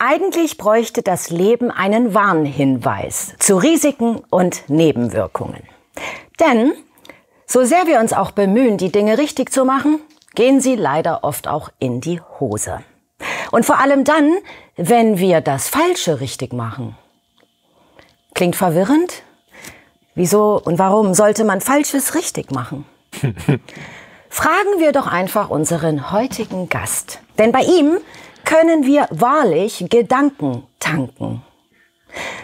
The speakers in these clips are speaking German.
Eigentlich bräuchte das Leben einen Warnhinweis zu Risiken und Nebenwirkungen. Denn so sehr wir uns auch bemühen, die Dinge richtig zu machen, gehen sie leider oft auch in die Hose. Und vor allem dann, wenn wir das Falsche richtig machen. Klingt verwirrend? Wieso und warum sollte man Falsches richtig machen? Fragen wir doch einfach unseren heutigen Gast. Denn bei ihm können wir wahrlich Gedanken tanken.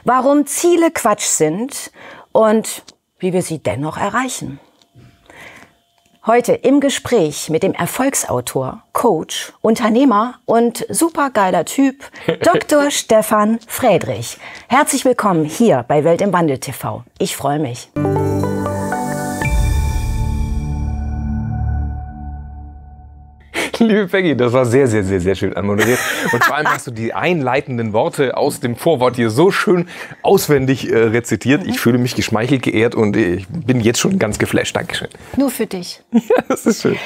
Warum Ziele Quatsch sind und wie wir sie dennoch erreichen. Heute im Gespräch mit dem Erfolgsautor, Coach, Unternehmer und supergeiler Typ Dr. Stefan Friedrich. Herzlich willkommen hier bei Welt im Wandel TV. Ich freue mich. Liebe Peggy, das war sehr, sehr, sehr, sehr schön anmoderiert. Und vor allem hast du die einleitenden Worte aus dem Vorwort hier so schön auswendig äh, rezitiert. Ich fühle mich geschmeichelt, geehrt und ich bin jetzt schon ganz geflasht. Dankeschön. Nur für dich. Ja, das ist schön.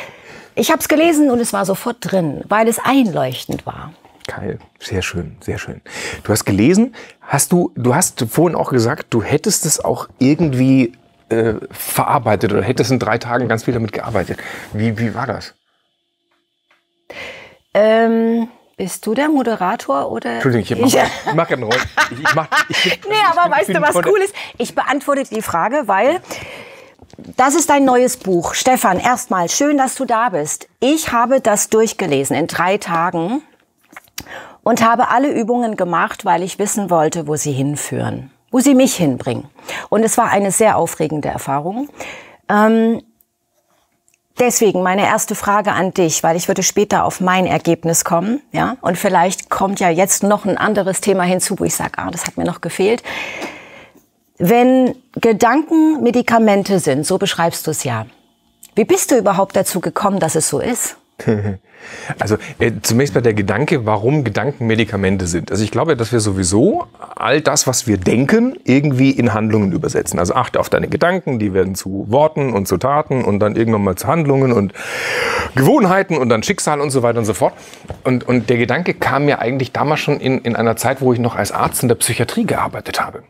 Ich habe es gelesen und es war sofort drin, weil es einleuchtend war. Geil, sehr schön, sehr schön. Du hast gelesen, hast du, du hast vorhin auch gesagt, du hättest es auch irgendwie äh, verarbeitet oder hättest in drei Tagen ganz viel damit gearbeitet. Wie, wie war das? Ähm, bist du der Moderator oder? Entschuldigung, ich mache ich mach eine Rolle. Ich, ich mach, ich, nee, aber weißt du, was cool ist? Ich beantworte die Frage, weil das ist dein neues Buch. Stefan, erstmal schön, dass du da bist. Ich habe das durchgelesen in drei Tagen und habe alle Übungen gemacht, weil ich wissen wollte, wo sie hinführen, wo sie mich hinbringen. Und es war eine sehr aufregende Erfahrung. Ähm, Deswegen meine erste Frage an dich, weil ich würde später auf mein Ergebnis kommen, ja, und vielleicht kommt ja jetzt noch ein anderes Thema hinzu, wo ich sage, ah, das hat mir noch gefehlt. Wenn Gedanken Medikamente sind, so beschreibst du es ja. Wie bist du überhaupt dazu gekommen, dass es so ist? Also äh, zunächst mal der Gedanke, warum Gedanken Medikamente sind. Also ich glaube, dass wir sowieso all das, was wir denken, irgendwie in Handlungen übersetzen. Also achte auf deine Gedanken, die werden zu Worten und zu Taten und dann irgendwann mal zu Handlungen und Gewohnheiten und dann Schicksal und so weiter und so fort. Und, und der Gedanke kam mir eigentlich damals schon in, in einer Zeit, wo ich noch als Arzt in der Psychiatrie gearbeitet habe.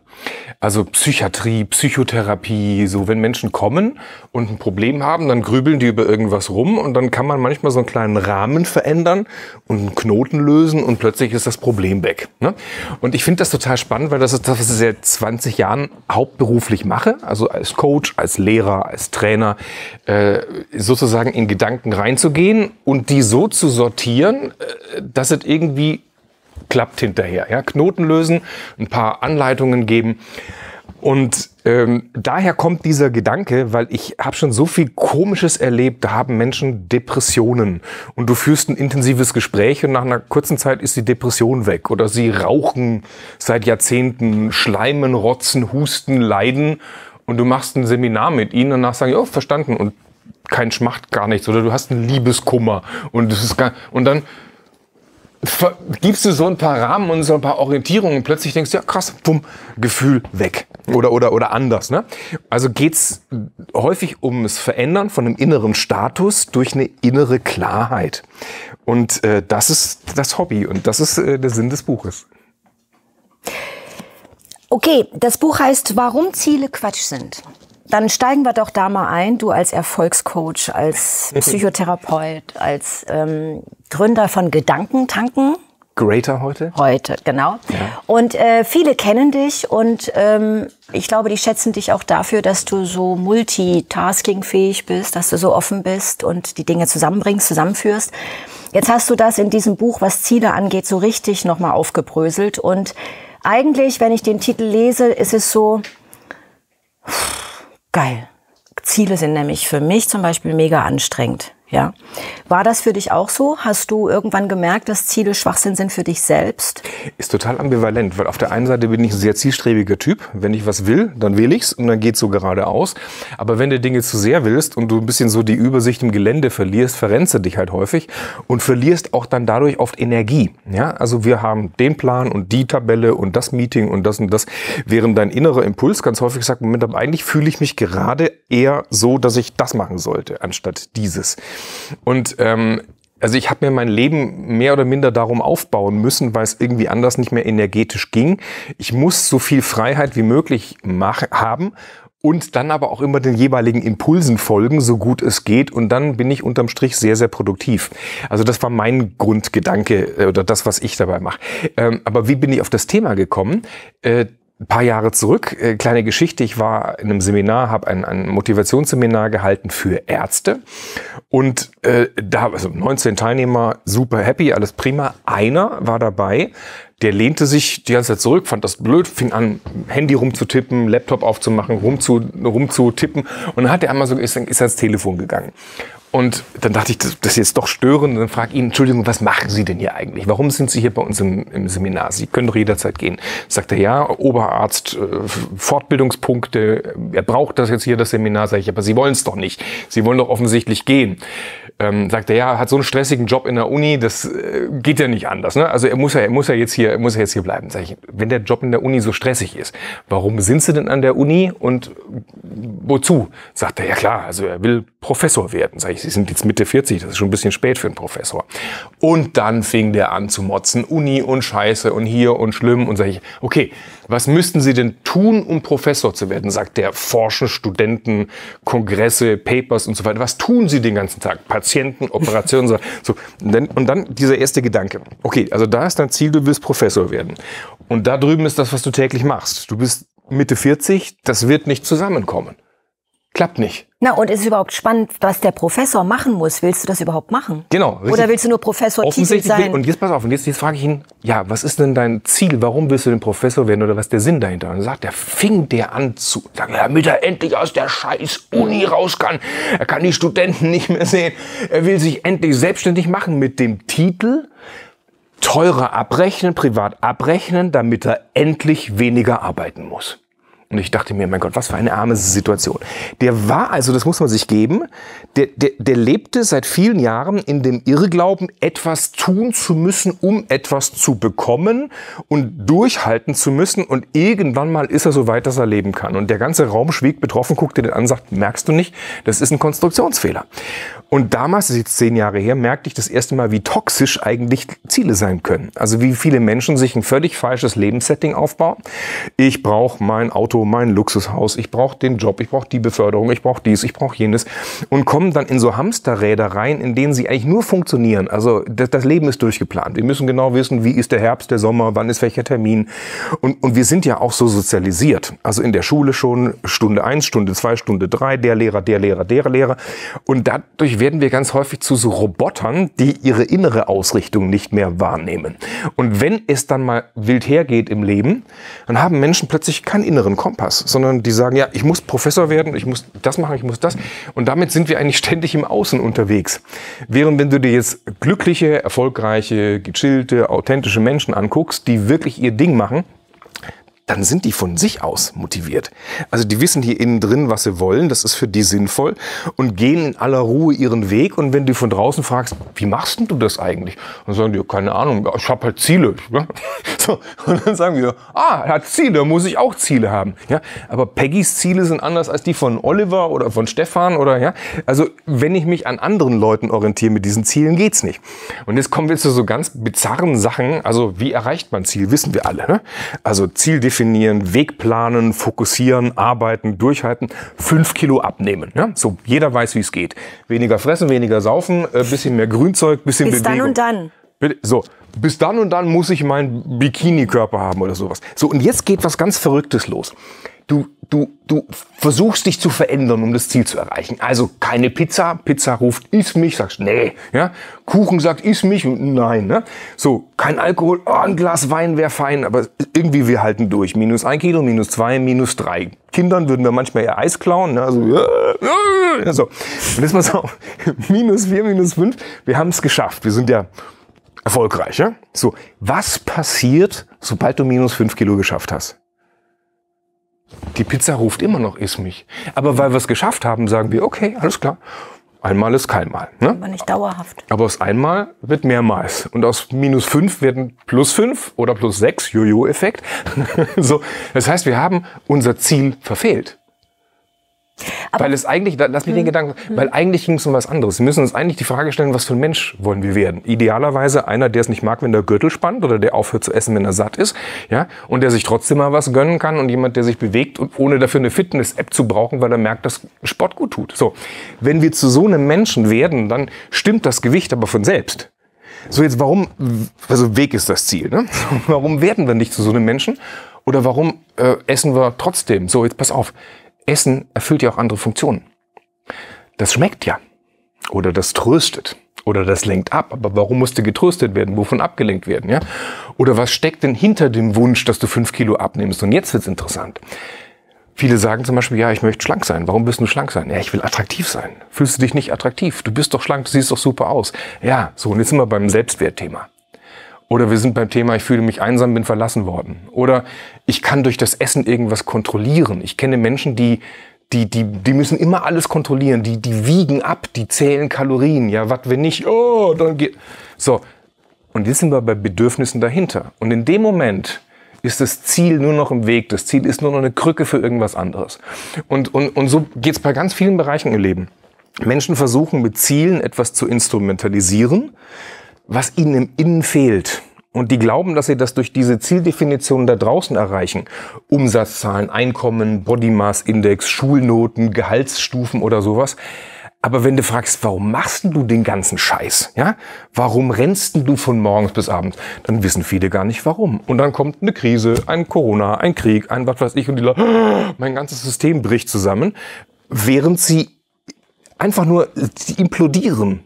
Also Psychiatrie, Psychotherapie, so wenn Menschen kommen und ein Problem haben, dann grübeln die über irgendwas rum und dann kann man manchmal so einen kleinen Rahmen verändern und einen Knoten lösen und plötzlich ist das Problem weg. Ne? Und ich finde das total spannend, weil das ist das, was ich seit 20 Jahren hauptberuflich mache, also als Coach, als Lehrer, als Trainer, äh, sozusagen in Gedanken reinzugehen und die so zu sortieren, äh, dass es irgendwie klappt hinterher. Ja? Knoten lösen, ein paar Anleitungen geben. Und ähm, daher kommt dieser Gedanke, weil ich habe schon so viel Komisches erlebt, da haben Menschen Depressionen und du führst ein intensives Gespräch und nach einer kurzen Zeit ist die Depression weg oder sie rauchen seit Jahrzehnten, schleimen, rotzen, husten, leiden und du machst ein Seminar mit ihnen und danach sagen, ja, verstanden und kein Schmacht, gar nichts oder du hast einen Liebeskummer und das ist gar, und dann gibst du so ein paar Rahmen und so ein paar Orientierungen und plötzlich denkst du, ja krass, bumm, Gefühl weg. Oder, oder, oder anders. Ne? Also geht's häufig ums Verändern von einem inneren Status durch eine innere Klarheit. Und äh, das ist das Hobby und das ist äh, der Sinn des Buches. Okay, das Buch heißt Warum Ziele Quatsch sind. Dann steigen wir doch da mal ein, du als Erfolgscoach, als Psychotherapeut, als ähm, Gründer von Gedankentanken. Greater heute? Heute, genau. Ja. Und äh, viele kennen dich und ähm, ich glaube, die schätzen dich auch dafür, dass du so multitaskingfähig bist, dass du so offen bist und die Dinge zusammenbringst, zusammenführst. Jetzt hast du das in diesem Buch, was Ziele angeht, so richtig nochmal aufgebröselt. Und eigentlich, wenn ich den Titel lese, ist es so, geil. Ziele sind nämlich für mich zum Beispiel mega anstrengend. Ja. War das für dich auch so? Hast du irgendwann gemerkt, dass Ziele Schwachsinn sind für dich selbst? Ist total ambivalent, weil auf der einen Seite bin ich ein sehr zielstrebiger Typ. Wenn ich was will, dann will ich's und dann geht's so geradeaus. Aber wenn du Dinge zu sehr willst und du ein bisschen so die Übersicht im Gelände verlierst, verrennst du dich halt häufig und verlierst auch dann dadurch oft Energie. Ja, also wir haben den Plan und die Tabelle und das Meeting und das und das, während dein innerer Impuls ganz häufig sagt, Moment, aber eigentlich fühle ich mich gerade eher so, dass ich das machen sollte, anstatt dieses. Und ähm, also ich habe mir mein Leben mehr oder minder darum aufbauen müssen, weil es irgendwie anders nicht mehr energetisch ging. Ich muss so viel Freiheit wie möglich machen, haben und dann aber auch immer den jeweiligen Impulsen folgen, so gut es geht. Und dann bin ich unterm Strich sehr, sehr produktiv. Also das war mein Grundgedanke äh, oder das, was ich dabei mache. Ähm, aber wie bin ich auf das Thema gekommen? Äh, ein paar Jahre zurück, äh, kleine Geschichte, ich war in einem Seminar, habe ein, ein Motivationsseminar gehalten für Ärzte und äh, da, also 19 Teilnehmer, super happy, alles prima. Einer war dabei, der lehnte sich die ganze Zeit zurück, fand das blöd, fing an, Handy rumzutippen, Laptop aufzumachen, rumzu, rumzutippen und dann hat er einmal so, ist, ist ans Telefon gegangen. Und dann dachte ich, das, ist jetzt doch störend. Und dann frage ich ihn, Entschuldigung, was machen Sie denn hier eigentlich? Warum sind Sie hier bei uns im, im Seminar? Sie können doch jederzeit gehen. Sagt er, ja, Oberarzt, äh, Fortbildungspunkte, er braucht das jetzt hier, das Seminar. Sag ich, aber Sie wollen es doch nicht. Sie wollen doch offensichtlich gehen. Ähm, sagt er, ja, hat so einen stressigen Job in der Uni, das äh, geht ja nicht anders. Ne? Also er muss ja, er muss ja jetzt hier, er muss ja jetzt hier bleiben. Sag ich, wenn der Job in der Uni so stressig ist, warum sind Sie denn an der Uni und wozu? Sagt er, ja klar, also er will Professor werden. Sag ich, Sie sind jetzt Mitte 40, das ist schon ein bisschen spät für einen Professor. Und dann fing der an zu motzen, Uni und Scheiße und hier und schlimm. Und sage ich, okay, was müssten Sie denn tun, um Professor zu werden? Sagt der, forschen, Studenten, Kongresse, Papers und so weiter. Was tun Sie den ganzen Tag? Patienten, Operationen, so. und dann dieser erste Gedanke. Okay, also da ist dein Ziel, du willst Professor werden. Und da drüben ist das, was du täglich machst. Du bist Mitte 40, das wird nicht zusammenkommen. Klappt nicht. Na, und ist es überhaupt spannend, was der Professor machen muss? Willst du das überhaupt machen? Genau. Richtig. Oder willst du nur Professor Titel sein? Und jetzt pass auf, und jetzt, jetzt frage ich ihn, ja, was ist denn dein Ziel? Warum willst du denn Professor werden oder was ist der Sinn dahinter? Und dann sagt er, fing der an zu sagen, damit er endlich aus der scheiß Uni raus kann. Er kann die Studenten nicht mehr sehen. Er will sich endlich selbstständig machen mit dem Titel teurer abrechnen, privat abrechnen, damit er endlich weniger arbeiten muss. Und ich dachte mir, mein Gott, was für eine arme Situation. Der war also, das muss man sich geben, der, der, der lebte seit vielen Jahren in dem Irrglauben, etwas tun zu müssen, um etwas zu bekommen und durchhalten zu müssen. Und irgendwann mal ist er so weit, dass er leben kann. Und der ganze Raum schwieg betroffen, guckte den an, sagt, merkst du nicht, das ist ein Konstruktionsfehler. Und damals, das ist jetzt zehn Jahre her, merkte ich das erste Mal, wie toxisch eigentlich Ziele sein können. Also wie viele Menschen sich ein völlig falsches Lebenssetting aufbauen. Ich brauche mein Auto, mein Luxushaus, ich brauche den Job, ich brauche die Beförderung, ich brauche dies, ich brauche jenes. Und kommen dann in so Hamsterräder rein, in denen sie eigentlich nur funktionieren. Also das, das Leben ist durchgeplant. Wir müssen genau wissen, wie ist der Herbst, der Sommer, wann ist welcher Termin. Und, und wir sind ja auch so sozialisiert. Also in der Schule schon Stunde eins, Stunde zwei, Stunde drei, der Lehrer, der Lehrer, der Lehrer. Und dadurch werden wir ganz häufig zu so Robotern, die ihre innere Ausrichtung nicht mehr wahrnehmen. Und wenn es dann mal wild hergeht im Leben, dann haben Menschen plötzlich keinen inneren Kompass, sondern die sagen, ja, ich muss Professor werden, ich muss das machen, ich muss das. Und damit sind wir eigentlich ständig im Außen unterwegs. Während wenn du dir jetzt glückliche, erfolgreiche, gechillte, authentische Menschen anguckst, die wirklich ihr Ding machen, dann sind die von sich aus motiviert. Also die wissen hier innen drin, was sie wollen, das ist für die sinnvoll und gehen in aller Ruhe ihren Weg. Und wenn du von draußen fragst, wie machst denn du das eigentlich? Dann sagen die, keine Ahnung, ich habe halt Ziele. So, und dann sagen wir, ah, er hat Ziele, muss ich auch Ziele haben. Ja, aber Peggys Ziele sind anders als die von Oliver oder von Stefan oder ja. Also wenn ich mich an anderen Leuten orientiere mit diesen Zielen, geht's nicht. Und jetzt kommen wir zu so ganz bizarren Sachen. Also wie erreicht man Ziel, wissen wir alle. Ne? Also Ziel definieren, Weg planen, fokussieren, arbeiten, durchhalten, fünf Kilo abnehmen. Ja? So, jeder weiß, wie es geht. Weniger fressen, weniger saufen, äh, bisschen mehr Grünzeug, bisschen Bis Bewegung. dann und dann. So, bis dann und dann muss ich meinen Bikini-Körper haben oder sowas. So, und jetzt geht was ganz Verrücktes los. Du, du, du versuchst dich zu verändern, um das Ziel zu erreichen. Also keine Pizza, Pizza ruft, iss mich, sagst nee, ja. Kuchen sagt, iss mich, nein, ne. So, kein Alkohol, oh, ein Glas Wein wäre fein, aber irgendwie wir halten durch. Minus ein Kilo, minus zwei, minus drei. Kindern würden wir manchmal eher Eis klauen, ne? also, ja, so. Und jetzt mal so, minus vier, minus fünf, wir haben es geschafft. Wir sind ja erfolgreich, ja. So, was passiert, sobald du minus fünf Kilo geschafft hast? Die Pizza ruft immer noch, iss mich. Aber weil wir es geschafft haben, sagen wir, okay, alles klar. Einmal ist keinmal. Ne? Aber nicht dauerhaft. Aber aus einmal wird mehrmals. Und aus minus fünf werden plus fünf oder plus sechs, Jojo-Effekt. so, das heißt, wir haben unser Ziel verfehlt. Aber weil es eigentlich, lass mich den hm. Gedanken, hm. weil eigentlich ging es um was anderes. Wir müssen uns eigentlich die Frage stellen, was für ein Mensch wollen wir werden? Idealerweise einer, der es nicht mag, wenn der Gürtel spannt oder der aufhört zu essen, wenn er satt ist, ja, und der sich trotzdem mal was gönnen kann und jemand, der sich bewegt und ohne dafür eine Fitness-App zu brauchen, weil er merkt, dass Sport gut tut. So. Wenn wir zu so einem Menschen werden, dann stimmt das Gewicht aber von selbst. So jetzt, warum, also Weg ist das Ziel, ne? Warum werden wir nicht zu so einem Menschen? Oder warum äh, essen wir trotzdem? So, jetzt pass auf. Essen erfüllt ja auch andere Funktionen. Das schmeckt ja. Oder das tröstet. Oder das lenkt ab. Aber warum musste getröstet werden? Wovon abgelenkt werden? Ja? Oder was steckt denn hinter dem Wunsch, dass du fünf Kilo abnimmst? Und jetzt wird's interessant. Viele sagen zum Beispiel, ja, ich möchte schlank sein. Warum bist du schlank sein? Ja, ich will attraktiv sein. Fühlst du dich nicht attraktiv? Du bist doch schlank, du siehst doch super aus. Ja, so, und jetzt sind wir beim Selbstwertthema. Oder wir sind beim Thema, ich fühle mich einsam, bin verlassen worden. Oder ich kann durch das Essen irgendwas kontrollieren. Ich kenne Menschen, die, die, die, die müssen immer alles kontrollieren. Die, die wiegen ab, die zählen Kalorien. Ja, was wenn nicht? Oh, dann geht. So. Und jetzt sind wir bei Bedürfnissen dahinter. Und in dem Moment ist das Ziel nur noch im Weg. Das Ziel ist nur noch eine Krücke für irgendwas anderes. Und, und, und so geht's bei ganz vielen Bereichen im Leben. Menschen versuchen mit Zielen etwas zu instrumentalisieren, was ihnen im Innen fehlt. Und die glauben, dass sie das durch diese Zieldefinitionen da draußen erreichen. Umsatzzahlen, Einkommen, Body Mass Index, Schulnoten, Gehaltsstufen oder sowas. Aber wenn du fragst, warum machst du den ganzen Scheiß? Ja? Warum rennst du von morgens bis abends? Dann wissen viele gar nicht warum. Und dann kommt eine Krise, ein Corona, ein Krieg, ein was weiß ich und die Leute, oh, mein ganzes System bricht zusammen, während sie einfach nur implodieren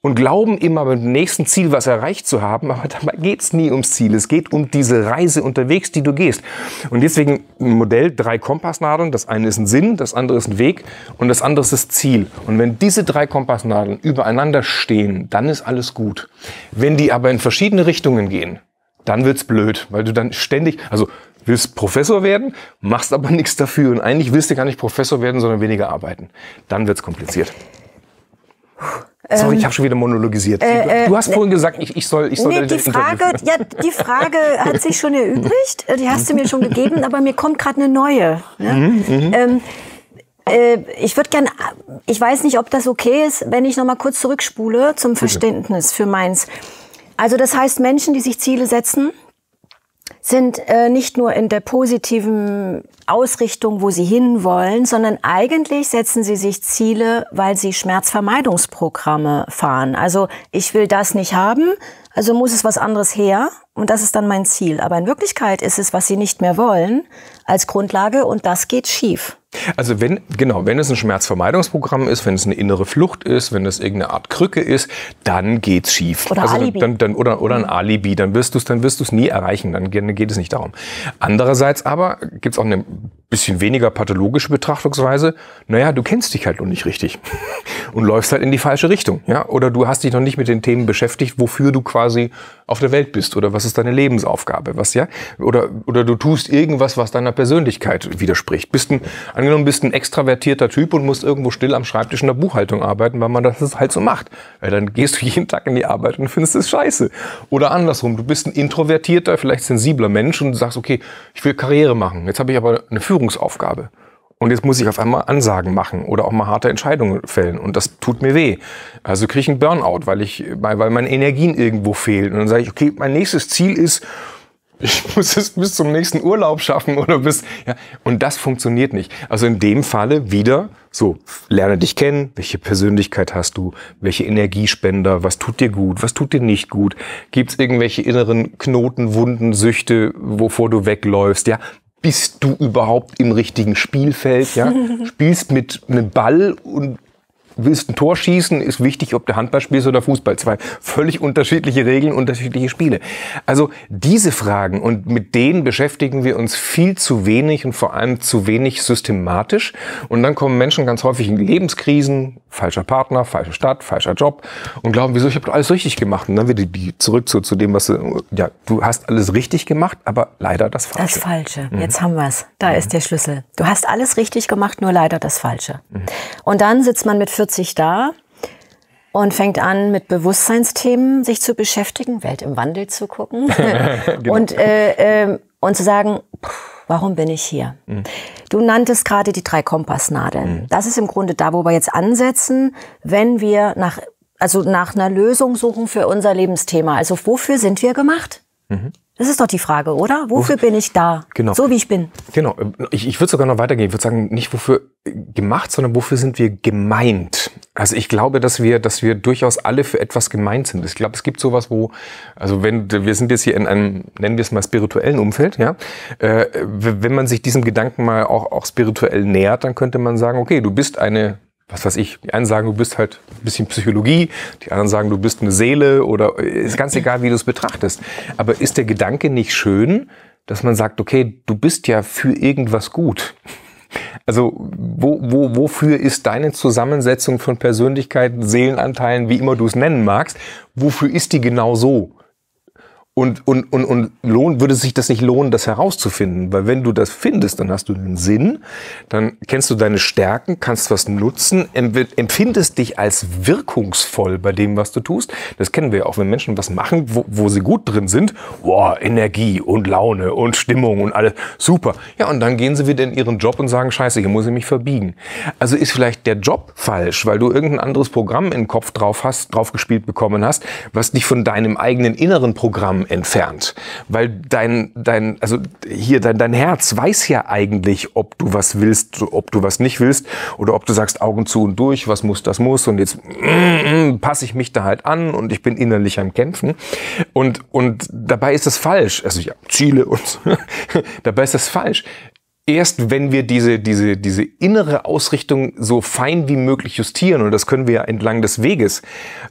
und glauben immer mit dem nächsten Ziel was erreicht zu haben, aber dabei geht es nie ums Ziel. Es geht um diese Reise unterwegs, die du gehst. Und deswegen ein Modell, drei Kompassnadeln. Das eine ist ein Sinn, das andere ist ein Weg und das andere ist das Ziel. Und wenn diese drei Kompassnadeln übereinander stehen, dann ist alles gut. Wenn die aber in verschiedene Richtungen gehen, dann wird's blöd, weil du dann ständig, also willst Professor werden, machst aber nichts dafür und eigentlich willst du gar nicht Professor werden, sondern weniger arbeiten. Dann wird's kompliziert. Sorry, ich ähm, habe schon wieder monologisiert. Äh, du hast äh, vorhin gesagt, ich, ich soll, ich soll. Nee, die Frage, ja, die Frage hat sich schon erübrigt. Die hast du mir schon gegeben, aber mir kommt gerade eine neue. Ne? Mhm, mhm. ähm, äh, ich würde gerne, ich weiß nicht, ob das okay ist, wenn ich noch mal kurz zurückspule zum Verständnis für meins. Also das heißt, Menschen, die sich Ziele setzen, sind äh, nicht nur in der positiven Ausrichtung, wo sie hinwollen, sondern eigentlich setzen sie sich Ziele, weil sie Schmerzvermeidungsprogramme fahren. Also ich will das nicht haben, also muss es was anderes her und das ist dann mein Ziel. Aber in Wirklichkeit ist es, was sie nicht mehr wollen, als Grundlage und das geht schief. Also wenn, genau, wenn es ein Schmerzvermeidungsprogramm ist, wenn es eine innere Flucht ist, wenn es irgendeine Art Krücke ist, dann geht's schief. Oder also Alibi. Dann, dann, oder, oder ein mhm. Alibi, dann wirst du es dann wirst du es nie erreichen, dann geht es nicht darum. Andererseits aber gibt's auch eine bisschen weniger pathologische Betrachtungsweise. Naja, du kennst dich halt noch nicht richtig und läufst halt in die falsche Richtung. Ja? Oder du hast dich noch nicht mit den Themen beschäftigt, wofür du quasi auf der Welt bist oder was ist deine Lebensaufgabe, was ja? Oder, oder du tust irgendwas, was deiner Persönlichkeit widerspricht. Bist ein Angenommen, bist ein extravertierter Typ und musst irgendwo still am Schreibtisch in der Buchhaltung arbeiten, weil man das halt so macht. Weil dann gehst du jeden Tag in die Arbeit und findest es scheiße. Oder andersrum, du bist ein introvertierter, vielleicht sensibler Mensch und sagst, okay, ich will Karriere machen. Jetzt habe ich aber eine Führungsaufgabe. Und jetzt muss ich auf einmal Ansagen machen oder auch mal harte Entscheidungen fällen. Und das tut mir weh. Also kriege ich einen Burnout, weil, ich, weil meine Energien irgendwo fehlen. Und dann sage ich, okay, mein nächstes Ziel ist, ich muss es bis zum nächsten Urlaub schaffen oder bis, ja. Und das funktioniert nicht. Also in dem Falle wieder so, lerne dich kennen, welche Persönlichkeit hast du, welche Energiespender, was tut dir gut, was tut dir nicht gut, gibt es irgendwelche inneren Knoten, Wunden, Süchte, wovor du wegläufst, ja. Bist du überhaupt im richtigen Spielfeld, ja? Spielst mit einem Ball und willst ein Tor schießen, ist wichtig, ob du Handball spielst oder Fußball. Zwei völlig unterschiedliche Regeln, unterschiedliche Spiele. Also diese Fragen und mit denen beschäftigen wir uns viel zu wenig und vor allem zu wenig systematisch. Und dann kommen Menschen ganz häufig in Lebenskrisen, falscher Partner, falsche Stadt, falscher Job und glauben, wieso, ich habe alles richtig gemacht. Und dann wieder die zurück zu, zu dem, was du, ja, du hast alles richtig gemacht, aber leider das Falsche. Das Falsche. Mhm. Jetzt haben wir es. Da mhm. ist der Schlüssel. Du hast alles richtig gemacht, nur leider das Falsche. Mhm. Und dann sitzt man mit 40 sich da und fängt an, mit Bewusstseinsthemen sich zu beschäftigen, Welt im Wandel zu gucken genau. und, äh, äh, und zu sagen, pff, Warum bin ich hier? Mhm. Du nanntest gerade die drei Kompassnadeln. Mhm. Das ist im Grunde da, wo wir jetzt ansetzen, wenn wir nach, also nach einer Lösung suchen für unser Lebensthema. Also wofür sind wir gemacht? Mhm. Das ist doch die Frage, oder? Wofür bin ich da? Genau. So wie ich bin. Genau. Ich, ich würde sogar noch weitergehen. Ich würde sagen, nicht wofür gemacht, sondern wofür sind wir gemeint? Also ich glaube, dass wir, dass wir durchaus alle für etwas gemeint sind. Ich glaube, es gibt sowas, wo, also wenn wir sind jetzt hier in einem, nennen wir es mal spirituellen Umfeld, ja, äh, wenn man sich diesem Gedanken mal auch, auch spirituell nähert, dann könnte man sagen, okay, du bist eine was weiß ich, die einen sagen, du bist halt ein bisschen Psychologie, die anderen sagen, du bist eine Seele oder ist ganz egal, wie du es betrachtest. Aber ist der Gedanke nicht schön, dass man sagt, okay, du bist ja für irgendwas gut? Also wo, wo, wofür ist deine Zusammensetzung von Persönlichkeiten, Seelenanteilen, wie immer du es nennen magst, wofür ist die genau so? Und, und, und, und lohnt, würde sich das nicht lohnen, das herauszufinden? Weil wenn du das findest, dann hast du einen Sinn, dann kennst du deine Stärken, kannst was nutzen, empfindest dich als wirkungsvoll bei dem, was du tust. Das kennen wir ja auch, wenn Menschen was machen, wo, wo sie gut drin sind. Boah, Energie und Laune und Stimmung und alles. Super. Ja, und dann gehen sie wieder in ihren Job und sagen, scheiße, hier muss ich mich verbiegen. Also ist vielleicht der Job falsch, weil du irgendein anderes Programm im Kopf drauf hast, drauf gespielt bekommen hast, was dich von deinem eigenen inneren Programm entfernt. Weil dein, dein, also hier, dein, dein Herz weiß ja eigentlich, ob du was willst, ob du was nicht willst, oder ob du sagst Augen zu und durch, was muss, das muss, und jetzt mm, mm, passe ich mich da halt an und ich bin innerlich am Kämpfen. Und, und dabei ist das falsch. Also ja, Ziele und dabei ist das falsch erst wenn wir diese, diese, diese innere Ausrichtung so fein wie möglich justieren, und das können wir ja entlang des Weges,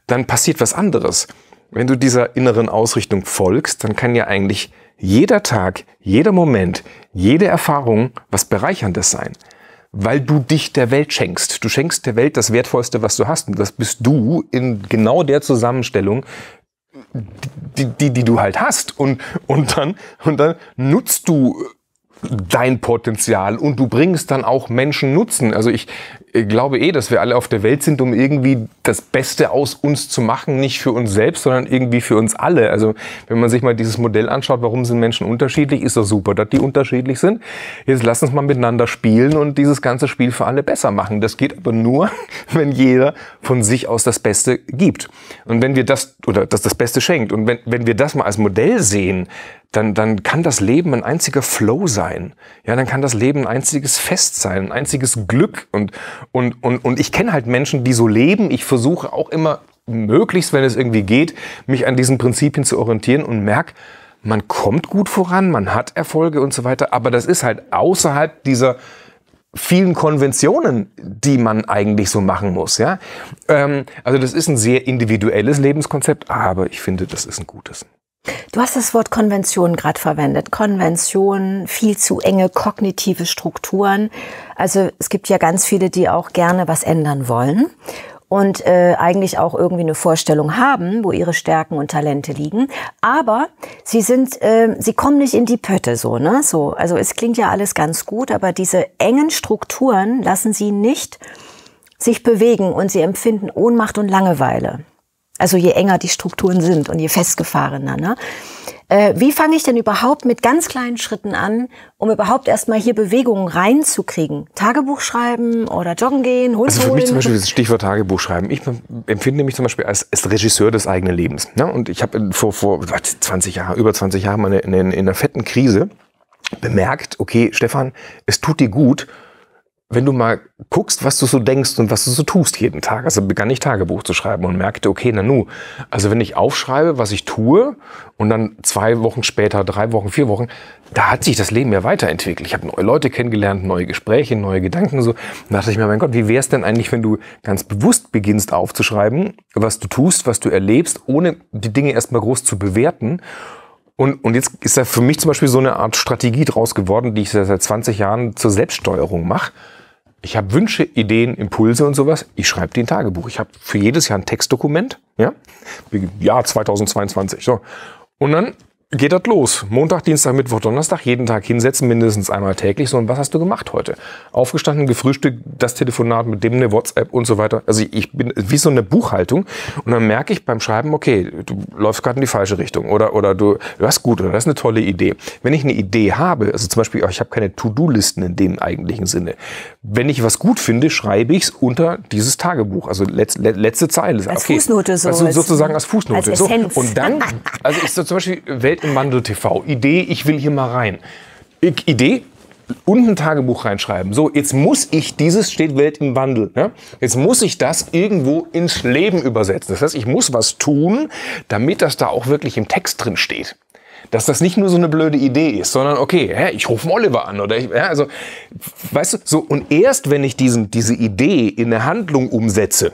dann passiert was anderes. Wenn du dieser inneren Ausrichtung folgst, dann kann ja eigentlich jeder Tag, jeder Moment, jede Erfahrung was Bereicherndes sein. Weil du dich der Welt schenkst. Du schenkst der Welt das Wertvollste, was du hast. Und das bist du in genau der Zusammenstellung, die, die, die du halt hast. Und, und, dann, und dann nutzt du dein Potenzial und du bringst dann auch Menschen Nutzen. Also ich, glaube eh, dass wir alle auf der Welt sind, um irgendwie das Beste aus uns zu machen, nicht für uns selbst, sondern irgendwie für uns alle. Also wenn man sich mal dieses Modell anschaut, warum sind Menschen unterschiedlich, ist das super, dass die unterschiedlich sind. Jetzt lass uns mal miteinander spielen und dieses ganze Spiel für alle besser machen. Das geht aber nur, wenn jeder von sich aus das Beste gibt. Und wenn wir das, oder das das Beste schenkt. Und wenn, wenn wir das mal als Modell sehen, dann, dann kann das Leben ein einziger Flow sein. Ja, dann kann das Leben ein einziges Fest sein, ein einziges Glück. Und, und, und, und ich kenne halt Menschen, die so leben. Ich versuche auch immer möglichst, wenn es irgendwie geht, mich an diesen Prinzipien zu orientieren und merke, man kommt gut voran, man hat Erfolge und so weiter, aber das ist halt außerhalb dieser vielen Konventionen, die man eigentlich so machen muss. Ja? Ähm, also das ist ein sehr individuelles Lebenskonzept, aber ich finde, das ist ein gutes. Du hast das Wort Konvention gerade verwendet. Konvention, viel zu enge kognitive Strukturen. Also es gibt ja ganz viele, die auch gerne was ändern wollen und äh, eigentlich auch irgendwie eine Vorstellung haben, wo ihre Stärken und Talente liegen. Aber sie sind, äh, sie kommen nicht in die Pötte so, ne? So, also es klingt ja alles ganz gut, aber diese engen Strukturen lassen sie nicht sich bewegen und sie empfinden Ohnmacht und Langeweile. Also je enger die Strukturen sind und je festgefahrener. Ne? Äh, wie fange ich denn überhaupt mit ganz kleinen Schritten an, um überhaupt erstmal hier Bewegungen reinzukriegen? Tagebuch schreiben oder joggen gehen, Hund Also für mich zum Beispiel das Stichwort Tagebuch schreiben. Ich empfinde mich zum Beispiel als, als Regisseur des eigenen Lebens. Ne? Und ich habe vor, vor 20 Jahren, über 20 Jahren in, in, in einer fetten Krise bemerkt, okay, Stefan, es tut dir gut, wenn du mal guckst, was du so denkst und was du so tust jeden Tag, also begann ich Tagebuch zu schreiben und merkte, okay, Nanu, also wenn ich aufschreibe, was ich tue und dann zwei Wochen später, drei Wochen, vier Wochen, da hat sich das Leben ja weiterentwickelt. Ich habe neue Leute kennengelernt, neue Gespräche, neue Gedanken so. Da dachte ich mir, mein Gott, wie wäre es denn eigentlich, wenn du ganz bewusst beginnst aufzuschreiben, was du tust, was du erlebst, ohne die Dinge erstmal groß zu bewerten und, und jetzt ist da für mich zum Beispiel so eine Art Strategie draus geworden, die ich seit 20 Jahren zur Selbststeuerung mache ich habe Wünsche, Ideen, Impulse und sowas. Ich schreibe die in Tagebuch. Ich habe für jedes Jahr ein Textdokument. Ja, Jahr 2022. So. Und dann geht das los. Montag, Dienstag, Mittwoch, Donnerstag, jeden Tag hinsetzen, mindestens einmal täglich. So, und was hast du gemacht heute? Aufgestanden, gefrühstückt, das Telefonat mit dem, eine WhatsApp und so weiter. Also ich bin wie so eine Buchhaltung. Und dann merke ich beim Schreiben, okay, du läufst gerade in die falsche Richtung. Oder, oder du, du hast gut, oder das ist eine tolle Idee. Wenn ich eine Idee habe, also zum Beispiel, ich habe keine To-Do-Listen in dem eigentlichen Sinne. Wenn ich was gut finde, schreibe ich es unter dieses Tagebuch. Also letz, letzte Zeile. Als okay. Fußnote so. Also sozusagen als Fußnote. Als so. Und dann, also ich so zum Beispiel Welt im Wandel TV. Idee, ich will hier mal rein. Ich, Idee, und ein Tagebuch reinschreiben. So, jetzt muss ich dieses steht Welt im Wandel. Ne? Jetzt muss ich das irgendwo ins Leben übersetzen. Das heißt, ich muss was tun, damit das da auch wirklich im Text drin steht. Dass das nicht nur so eine blöde Idee ist, sondern okay, hä, ich rufe Oliver an oder ich, ja, also, weißt du, so und erst wenn ich diesen, diese Idee in eine Handlung umsetze,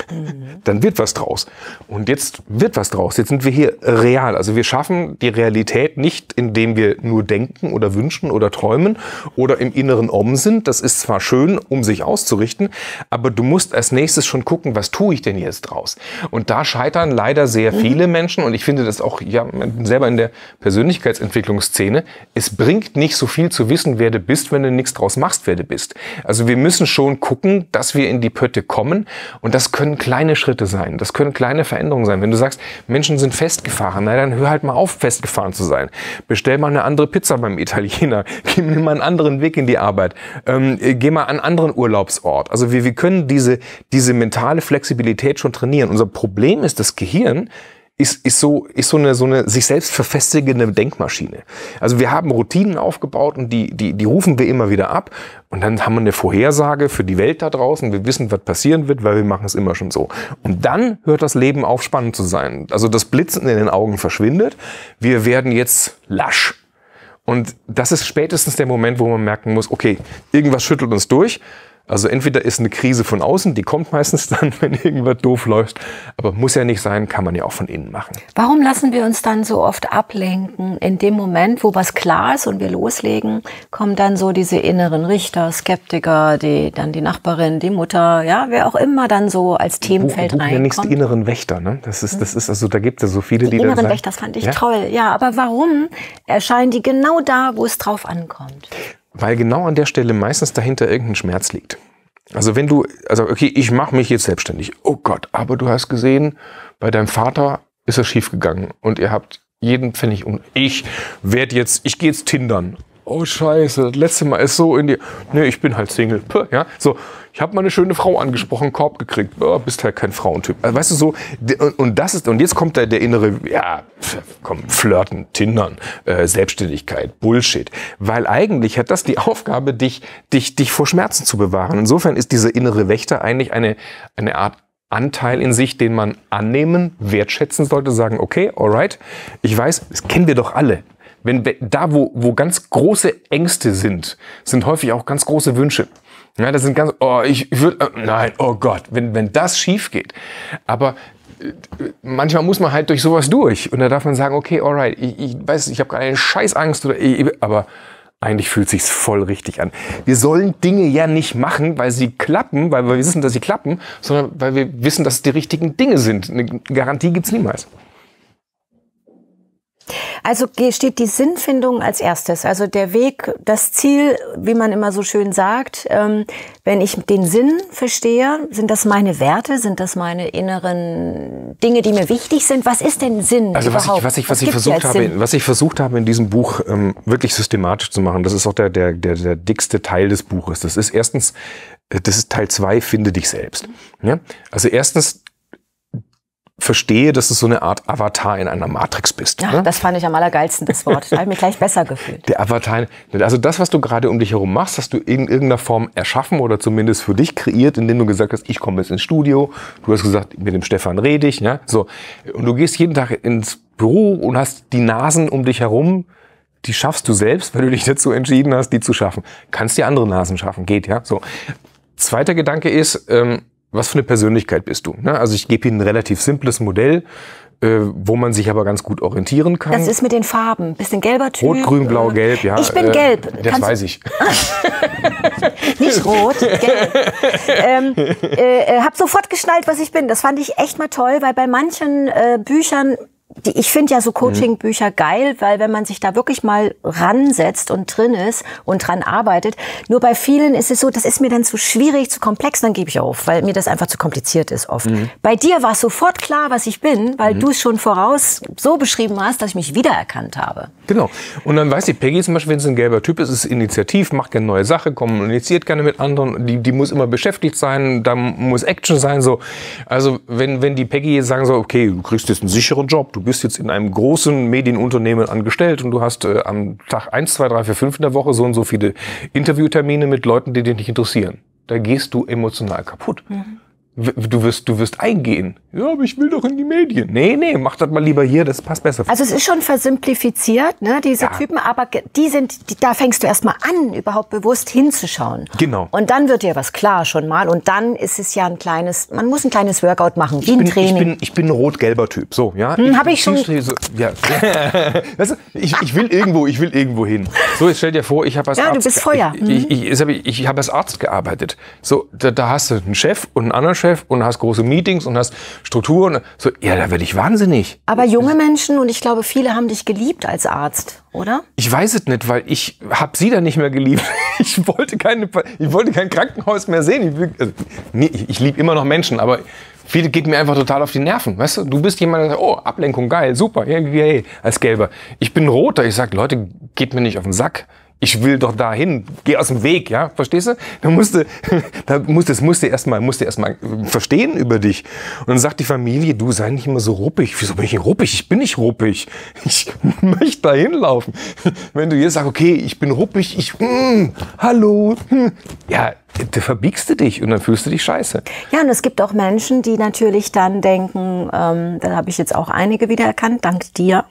dann wird was draus. Und jetzt wird was draus. Jetzt sind wir hier real. Also wir schaffen die Realität nicht, indem wir nur denken oder wünschen oder träumen oder im inneren Om sind. Das ist zwar schön, um sich auszurichten, aber du musst als nächstes schon gucken, was tue ich denn jetzt draus? Und da scheitern leider sehr mhm. viele Menschen und ich finde das auch ja, selber in der Persönlichkeitsentwicklungsszene. Es bringt nicht so viel zu wissen, wer du bist, wenn du nichts draus machst, wer du bist. Also wir müssen schon gucken, dass wir in die Pötte kommen und das können können kleine Schritte sein. Das können kleine Veränderungen sein. Wenn du sagst, Menschen sind festgefahren, na dann hör halt mal auf, festgefahren zu sein. Bestell mal eine andere Pizza beim Italiener. Geh mal einen anderen Weg in die Arbeit. Ähm, geh mal an einen anderen Urlaubsort. Also wir, wir können diese, diese mentale Flexibilität schon trainieren. Unser Problem ist, das Gehirn ist, ist, so, ist so, eine, so eine sich selbst verfestigende Denkmaschine. Also wir haben Routinen aufgebaut und die, die, die rufen wir immer wieder ab. Und dann haben wir eine Vorhersage für die Welt da draußen. Wir wissen, was passieren wird, weil wir machen es immer schon so. Und dann hört das Leben auf, spannend zu sein. Also das Blitzen in den Augen verschwindet. Wir werden jetzt lasch. Und das ist spätestens der Moment, wo man merken muss, okay, irgendwas schüttelt uns durch. Also entweder ist eine Krise von außen, die kommt meistens dann, wenn irgendwas doof läuft, aber muss ja nicht sein, kann man ja auch von innen machen. Warum lassen wir uns dann so oft ablenken? In dem Moment, wo was klar ist und wir loslegen, kommen dann so diese inneren Richter, Skeptiker, die, dann die Nachbarin, die Mutter, ja, wer auch immer dann so als Themenfeld reinkommt. Ja nichts die inneren Wächter, ne? Das ist, das ist, also da gibt es so viele, die, die inneren Wächter, das fand ich ja? toll. Ja, aber warum erscheinen die genau da, wo es drauf ankommt? Weil genau an der Stelle meistens dahinter irgendein Schmerz liegt. Also wenn du, also okay, ich mache mich jetzt selbstständig. Oh Gott, aber du hast gesehen, bei deinem Vater ist es schiefgegangen und ihr habt jeden Pfennig um. Ich werde jetzt, ich gehe jetzt tindern oh Scheiße, das letzte Mal ist so in die, nee, ich bin halt Single, Puh, ja, so, ich habe mal eine schöne Frau angesprochen, Korb gekriegt, oh, bist halt kein Frauentyp. Also, weißt du so, und das ist, und jetzt kommt da der innere, ja, komm, Flirten, Tindern, äh, Selbstständigkeit, Bullshit, weil eigentlich hat das die Aufgabe, dich, dich, dich vor Schmerzen zu bewahren. Insofern ist dieser innere Wächter eigentlich eine, eine Art Anteil in sich, den man annehmen, wertschätzen sollte, sagen, okay, alright, ich weiß, das kennen wir doch alle. Wenn da, wo, wo ganz große Ängste sind, sind häufig auch ganz große Wünsche. Ja, das sind ganz, oh, ich, ich würde, äh, nein, oh Gott, wenn, wenn das schief geht. Aber äh, manchmal muss man halt durch sowas durch. Und da darf man sagen, okay, alright, ich, ich weiß, ich habe gerade eine scheiß Angst oder, ich, aber eigentlich fühlt sich's voll richtig an. Wir sollen Dinge ja nicht machen, weil sie klappen, weil wir wissen, dass sie klappen, sondern weil wir wissen, dass es die richtigen Dinge sind. Eine Garantie gibt's niemals. Also steht die Sinnfindung als erstes. Also der Weg, das Ziel, wie man immer so schön sagt. Ähm, wenn ich den Sinn verstehe, sind das meine Werte, sind das meine inneren Dinge, die mir wichtig sind? Was ist denn Sinn Also was ich, was ich, was, was ich versucht habe, Sinn? was ich versucht habe in diesem Buch ähm, wirklich systematisch zu machen, das ist auch der, der, der, der dickste Teil des Buches. Das ist erstens, äh, das ist Teil zwei, finde dich selbst. Ja? Also erstens verstehe, dass du so eine Art Avatar in einer Matrix bist. Ja, ne? das fand ich am allergeilsten, das Wort. Da habe ich mich gleich besser gefühlt. Der Avatar, also das, was du gerade um dich herum machst, hast du in irgendeiner Form erschaffen oder zumindest für dich kreiert, indem du gesagt hast, ich komme jetzt ins Studio. Du hast gesagt, mit dem Stefan rede ich. Ja? So. Und du gehst jeden Tag ins Büro und hast die Nasen um dich herum, die schaffst du selbst, weil du dich dazu entschieden hast, die zu schaffen. Kannst dir andere Nasen schaffen, geht, ja. So. Zweiter Gedanke ist, ähm, was für eine Persönlichkeit bist du? Ne? Also ich gebe Ihnen ein relativ simples Modell, äh, wo man sich aber ganz gut orientieren kann. Das ist mit den Farben. Bisschen gelber Typ. Rot, grün, blau, gelb, ja. Ich bin äh, gelb. Das Kannst weiß ich. Nicht rot, gelb. ähm, äh, äh, hab sofort geschnallt, was ich bin. Das fand ich echt mal toll, weil bei manchen äh, Büchern die, ich finde ja so Coaching-Bücher geil, weil wenn man sich da wirklich mal ransetzt und drin ist und dran arbeitet, nur bei vielen ist es so, das ist mir dann zu schwierig, zu komplex, dann gebe ich auf, weil mir das einfach zu kompliziert ist oft. Bei dir war es sofort klar, was ich bin, weil du es schon voraus so beschrieben hast, dass ich mich wiedererkannt habe. Genau. Und dann weiß die Peggy zum Beispiel, wenn sie ein gelber Typ ist, ist initiativ, macht gerne neue Sache, kommuniziert gerne mit anderen, die, die muss immer beschäftigt sein, da muss Action sein. So. Also wenn, wenn die Peggy jetzt sagen so, okay, du kriegst jetzt einen sicheren Job, du bist jetzt in einem großen Medienunternehmen angestellt und du hast äh, am Tag 1, 2, 3, 4, 5 in der Woche so und so viele Interviewtermine mit Leuten, die dich nicht interessieren. Da gehst du emotional kaputt. W- Du wirst, du wirst eingehen. Ja, aber ich will doch in die Medien. Nee, nee, mach das mal lieber hier, das passt besser. Also es ist schon versimplifiziert, ne, diese Ja. Typen, aber die sind, die, da fängst du erst mal an, überhaupt bewusst hinzuschauen. Genau. Und dann wird dir was klar schon mal. Und dann ist es ja ein kleines, man muss ein kleines Workout machen, wie ein bin, Training. Ich bin, ich bin ein rot-gelber Typ. So, ja. Hm, hab ich schon- So, ja. weißt du, ich, ich will irgendwo, ich will irgendwo hin. So, jetzt stell dir vor, ich habe als Ja, du Arzt. bist Feuer. Mhm. Ich, ich, ich, ich, ich habe als Arzt gearbeitet. So, da, da hast du einen Chef und einen anderen Chef und hast große Meetings und hast Strukturen. So, ja, da werde ich wahnsinnig. aber junge Menschen, und ich glaube, viele haben dich geliebt als Arzt, oder? Ich weiß es nicht, weil ich habe sie dann nicht mehr geliebt. Ich wollte keine, ich wollte kein Krankenhaus mehr sehen. Ich, also, nee, ich, liebe immer noch Menschen, aber viele geht mir einfach total auf die Nerven. Weißt du, du bist jemand, der sagt, oh, Ablenkung, geil, super, ja, hey, als Gelber. Ich bin Roter, ich sag, Leute, geht mir nicht auf den Sack. Ich will doch dahin, geh aus dem Weg, ja, verstehst du? Da musste, da musste, das musste erstmal, musste erstmal verstehen über dich. Und dann sagt die Familie, du sei nicht immer so ruppig. Wieso bin ich ruppig? Ich bin nicht ruppig. Ich möchte da hinlaufen. Wenn du jetzt sagst, okay, ich bin ruppig, ich, mm, hallo, hm, ja, da verbiegst du dich und dann fühlst du dich scheiße. Ja, und es gibt auch Menschen, die natürlich dann denken, ähm, da habe ich jetzt auch einige wiedererkannt, dank dir,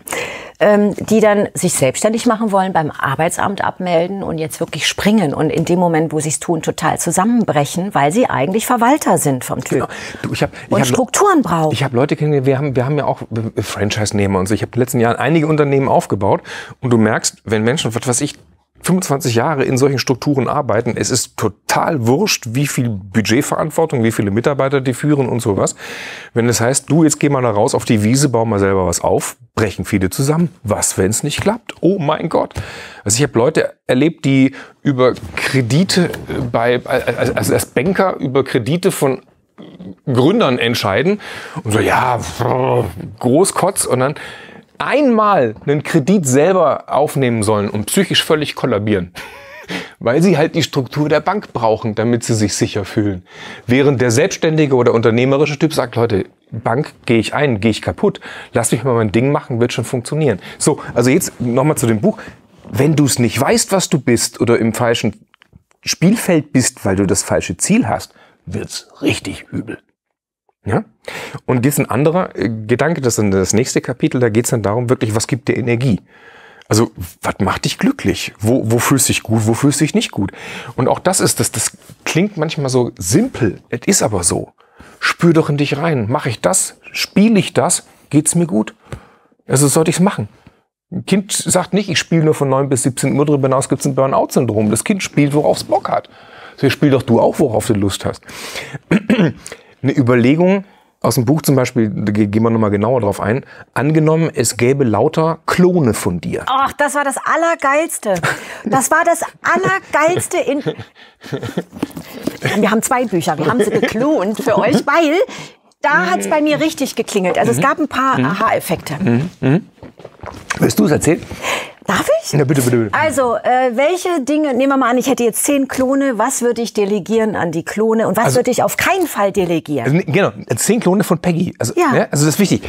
ähm, die dann sich selbstständig machen wollen, beim Arbeitsamt abmelden und jetzt wirklich springen und in dem Moment, wo sie es tun, total zusammenbrechen, weil sie eigentlich Verwalter sind vom Typ. Du, ich hab, ich Und hab- Strukturen brauchen. Ich habe Leute kennengelernt, wir haben, wir haben ja auch Franchise-Nehmer und so. Ich habe in den letzten Jahren einige Unternehmen aufgebaut und du merkst, wenn Menschen, was weiß ich, 25 Jahre in solchen Strukturen arbeiten, es ist total wurscht, wie viel Budgetverantwortung, wie viele Mitarbeiter die führen und sowas. Wenn es heißt, du, jetzt geh mal da raus auf die Wiese, bau mal selber was auf, brechen viele zusammen. Was, wenn es nicht klappt? Oh mein Gott. Also ich habe Leute erlebt, die über Kredite äh, bei, also als- als Banker über Kredite von Gründern entscheiden und so, ja, Großkotz und dann einmal einen Kredit selber aufnehmen sollen und psychisch völlig kollabieren. Weil sie halt die Struktur der Bank brauchen, damit sie sich sicher fühlen. Während der selbstständige oder unternehmerische Typ sagt, Leute, Bank gehe ich ein, gehe ich kaputt, lass mich mal mein Ding machen, wird schon funktionieren. So, also jetzt nochmal zu dem Buch. Wenn du es nicht weißt, was du bist oder im falschen Spielfeld bist, weil du das falsche Ziel hast, wird's richtig übel. Ja? Und jetzt ein anderer äh, Gedanke, das ist das nächste Kapitel, da geht's dann darum, wirklich, was gibt dir Energie? Also, was macht dich glücklich? Wo, wo fühlst du dich gut, wo fühlst du dich nicht gut? Und auch das ist, das, das klingt manchmal so simpel, es ist aber so. Spür doch in dich rein. Mache ich das? Spiele ich das? Geht's mir gut? Also sollte ich's machen. Ein Kind sagt nicht, ich spiele nur von 9 bis 17 Uhr, darüber hinaus gibt's ein Burnout-Syndrom. Das Kind spielt, worauf es Bock hat. So, spiel doch du auch, worauf du Lust hast. Eine Überlegung aus dem Buch zum Beispiel, da ge- gehen wir nochmal genauer drauf ein. Angenommen, es gäbe lauter Klone von dir. Ach, das war das Allergeilste. Das war das Allergeilste in. Wir haben zwei Bücher. Wir haben sie geklont für euch, weil da hat es bei mir richtig geklingelt. Also es gab ein paar Aha-Effekte. Willst du es erzählen? Darf ich? Ja, bitte, bitte, bitte. Also, äh, welche Dinge, nehmen wir mal an, ich hätte jetzt zehn Klone, was würde ich delegieren an die Klone und was Also- würde ich auf keinen Fall delegieren? Also, genau, zehn Klone von Peggy. Also, Ja. ja. also das ist wichtig.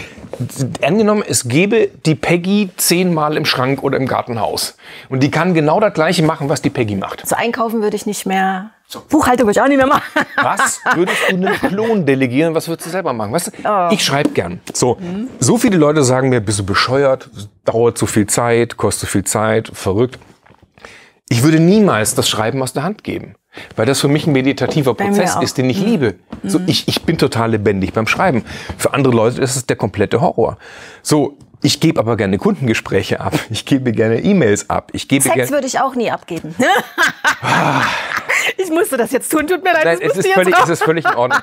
Angenommen, es gäbe die Peggy zehnmal im Schrank oder im Gartenhaus. Und die kann genau das Gleiche machen, was die Peggy macht. Also einkaufen würde ich nicht mehr. Buchhaltung würde ich auch nicht mehr machen. Was würdest du einem Klon delegieren? Was würdest du selber machen? Weißt du, ich schreibe gern. So, so viele Leute sagen mir, bist du bescheuert, dauert zu viel Zeit, kostet zu viel Zeit, verrückt. Ich würde niemals das Schreiben aus der Hand geben. Weil das für mich ein meditativer Prozess ist, den ich liebe. So, ich, ich bin total lebendig beim Schreiben. Für andere Leute ist es der komplette Horror. So, ich gebe aber gerne Kundengespräche ab. Ich gebe gerne E-Mails ab. Ich gebe Sex würde ich auch nie abgeben. Ich musste das jetzt tun, tut mir leid. Nein, das es ist, völlig, es ist völlig in Ordnung.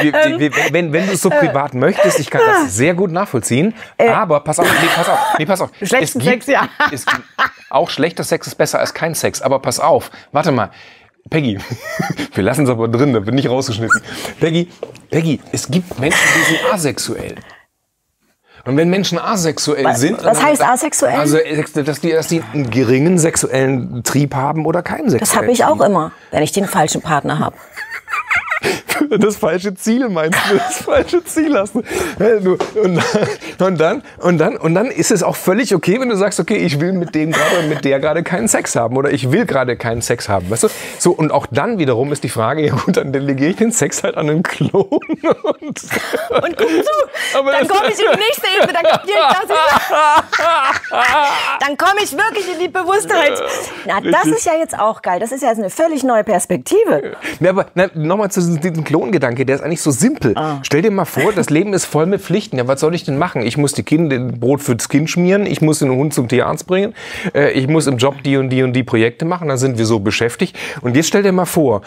Wir, wir, wir, wenn, wenn du es so privat möchtest, ich kann das sehr gut nachvollziehen. aber pass auf, nee, pass auf, nee, pass auf. Schlechten es Sex, ja. Es, gibt- auch schlechter Sex ist besser als kein Sex. Aber pass auf, warte mal. Peggy, wir lassen es aber drin, da bin ich rausgeschnitten. Peggy, Peggy, es gibt Menschen, die sind asexuell. Und wenn Menschen asexuell Was- sind. was heißt asexuell? Also, dass die, dass die einen geringen sexuellen Trieb haben oder keinen sexuellen Das habe ich auch immer, wenn ich den falschen Partner habe. das falsche Ziel meinst du, das falsche Ziel hast du. Ja, du- Und, und, dann, und, dann, und dann ist es auch völlig okay, wenn du sagst, okay, ich will mit dem gerade oder mit der gerade keinen Sex haben oder ich will gerade keinen Sex haben. Weißt du? So, und auch dann wiederum ist die Frage, ja gut, dann delegiere ich den Sex halt an einen Klon. Und, Und guck zu, Aber dann komme ich in die nächste Ebene, dann kapiere ich das. Dann komme ich wirklich in die Bewusstheit. Na, das ist ja jetzt auch geil. Das ist ja jetzt eine völlig neue Perspektive. Na, aber nochmal zu diesem, diesem Klongedanke, der ist eigentlich so simpel. Stell dir mal vor, das Leben ist voll mit Pflichten. Ja, was soll ich denn machen? Ich muss die Kinder Brot fürs Kind schmieren, ich muss den Hund zum Tierarzt bringen, äh, ich muss im Job die und die und die Projekte machen, dann sind wir so beschäftigt. Und jetzt stell dir mal vor,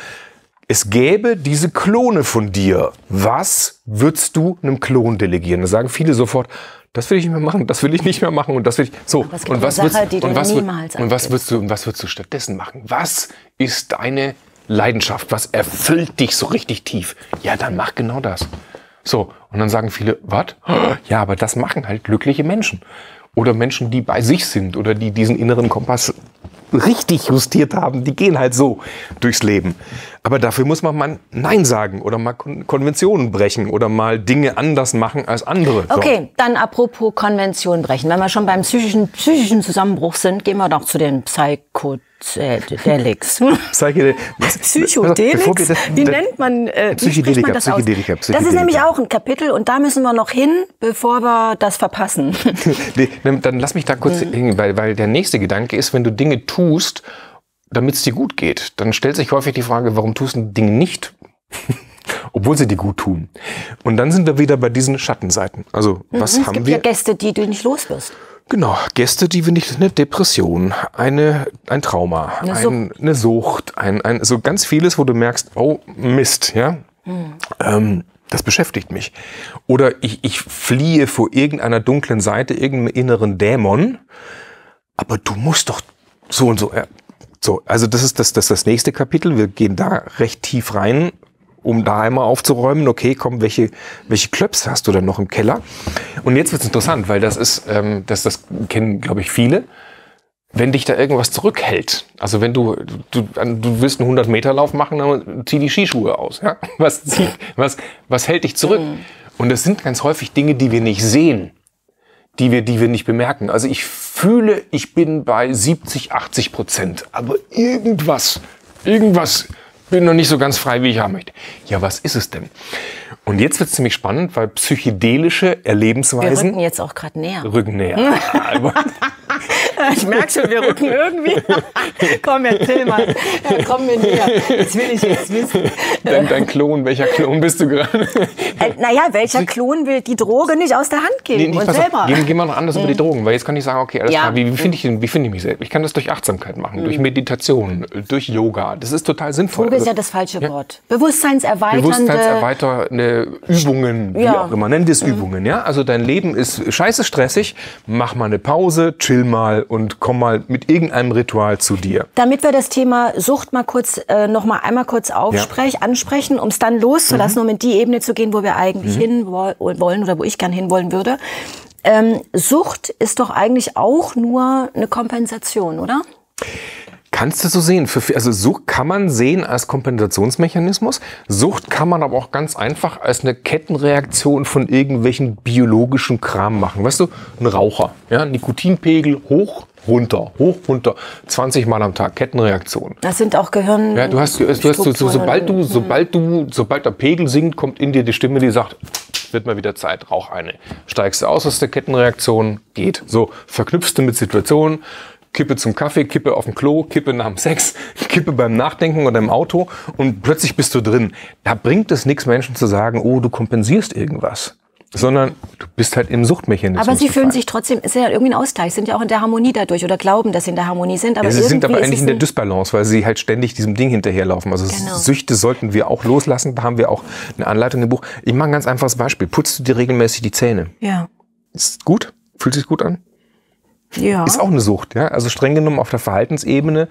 es gäbe diese Klone von dir. Was würdest du einem Klon delegieren? Da sagen viele sofort, das will ich nicht mehr machen, das will ich nicht mehr machen und das will ich. So, und was Sache, würdest, und was, und würdest du und was würdest du stattdessen machen? Was ist deine Leidenschaft? Was erfüllt dich so richtig tief? Ja, dann mach genau das. So, und dann sagen viele, was? Ja, aber das machen halt glückliche Menschen. Oder Menschen, die bei sich sind oder die diesen inneren Kompass richtig justiert haben, die gehen halt so durchs Leben. Aber dafür muss man mal Nein sagen oder mal Kon Konventionen brechen oder mal Dinge anders machen als andere. So. Okay, dann apropos Konvention brechen. Wenn wir schon beim psychischen, psychischen Zusammenbruch sind, gehen wir doch zu den Psychodelics. Psychedel was- Psychodelics? Bevor wir das- wie nennt man, äh, Psychedelika, man das Psychedelika, aus? Das ist nämlich auch ein Kapitel und da müssen wir noch hin, bevor wir das verpassen. Nee, dann, lass mich da kurz Mhm. hängen, weil, weil der nächste Gedanke ist, wenn du Dinge tust, damit es dir gut geht, dann stellt sich häufig die Frage, warum tust du Dinge nicht, obwohl sie dir gut tun. Und dann sind wir wieder bei diesen Schattenseiten. Also was Mhm, es haben gibt wir? ja Gäste, die du nicht los wirst. Genau, Gäste, die wir nicht, eine Depression, eine, ein Trauma, Eine ein, eine Sucht, ein, ein, so ganz vieles, wo du merkst, oh Mist, ja, ähm, das beschäftigt mich. Oder ich, ich fliehe vor irgendeiner dunklen Seite, irgendeinem inneren Dämon, aber du musst doch so und so. Ja. So, also das ist das, das, das nächste Kapitel. Wir gehen da recht tief rein, um da einmal aufzuräumen, okay, komm, welche, welche Klöps hast du denn noch im Keller? Und jetzt wird's interessant, weil das ist, ähm, das, das kennen, glaube ich, viele. Wenn dich da irgendwas zurückhält, also wenn du, du, du willst einen 100-Meter-Lauf machen, dann zieh die Skischuhe aus. Ja? Was, zieht, was, was hält dich zurück? Und das sind ganz häufig Dinge, die wir nicht sehen die wir, die wir nicht bemerken. Also ich fühle, ich bin bei 70, 80 Prozent, aber irgendwas, irgendwas bin noch nicht so ganz frei, wie ich haben möchte. Ja, was ist es denn? Und jetzt wird es ziemlich spannend, weil psychedelische Wir Erlebensweisen rücken jetzt auch gerade näher. rücken näher. Ich merke schon, wir rücken irgendwie. komm, erzähl mal. Ja, komm mir näher. Das will ich jetzt wissen. dein, dein Klon, welcher Klon bist du gerade? Äh, naja, welcher Klon will die Droge nicht aus der Hand geben und pass auf, selber? Gehen, gehen wir noch anders über die Drogen, weil jetzt kann ich sagen, okay, alles Ja. klar, wie, wie finde ich, denn- wie finde ich mich selbst? Ich kann das durch Achtsamkeit machen, durch Meditation, durch Yoga. Das ist total sinnvoll. Droge ist Also- ja das falsche Wort. Bewusstseinserweiternde. Bewusstseinserweiternde Übungen, wie Ja. auch immer, nenn das Übungen, ja? Also dein Leben ist scheiße stressig, mach mal eine Pause, chill mal und komm mal mit irgendeinem Ritual zu dir. Damit wir das Thema Sucht mal kurz äh, noch mal einmal kurz aufsprech, ansprechen, um es dann loszulassen, um in die Ebene zu gehen, wo wir eigentlich hin wo- wollen oder wo ich gern hinwollen würde. Ähm, Sucht ist doch eigentlich auch nur eine Kompensation, oder? Kannst du so sehen. Für, also Sucht kann man sehen als Kompensationsmechanismus. Sucht kann man aber auch ganz einfach als eine Kettenreaktion von irgendwelchen biologischen Kram machen. Weißt du, ein Raucher, ja, Nikotinpegel hoch, runter, hoch, runter, 20 Mal am Tag, Kettenreaktion. Das sind auch Gehirn. Ja, du hast, du hast so, so, sobald du, und- sobald du, sobald der Pegel sinkt, kommt in dir die Stimme, die sagt, wird mal wieder Zeit, rauch eine. Steigst du aus aus der Kettenreaktion, geht. So, verknüpfst du mit Situationen, Kippe zum Kaffee, Kippe auf dem Klo, Kippe nach dem Sex, Kippe beim Nachdenken oder im Auto und plötzlich bist du drin. Da bringt es nichts, Menschen zu sagen, oh, du kompensierst irgendwas. sondern du bist halt im Suchtmechanismus. Aber sie fühlen sich trotzdem, ist ja irgendwie ein Ausgleich, sind ja auch in der Harmonie dadurch oder glauben, dass sie in der Harmonie sind. Aber ja, sie sind aber eigentlich in der Dysbalance, weil sie halt ständig diesem Ding hinterherlaufen. Also genau. Süchte sollten wir auch loslassen. Da haben wir auch eine Anleitung im Buch. Ich mache ein ganz einfaches Beispiel. Putzt du dir regelmäßig die Zähne? Ja. Ist gut? Fühlt sich gut an? Ja. Ist auch eine Sucht, ja. Also streng genommen auf der Verhaltensebene,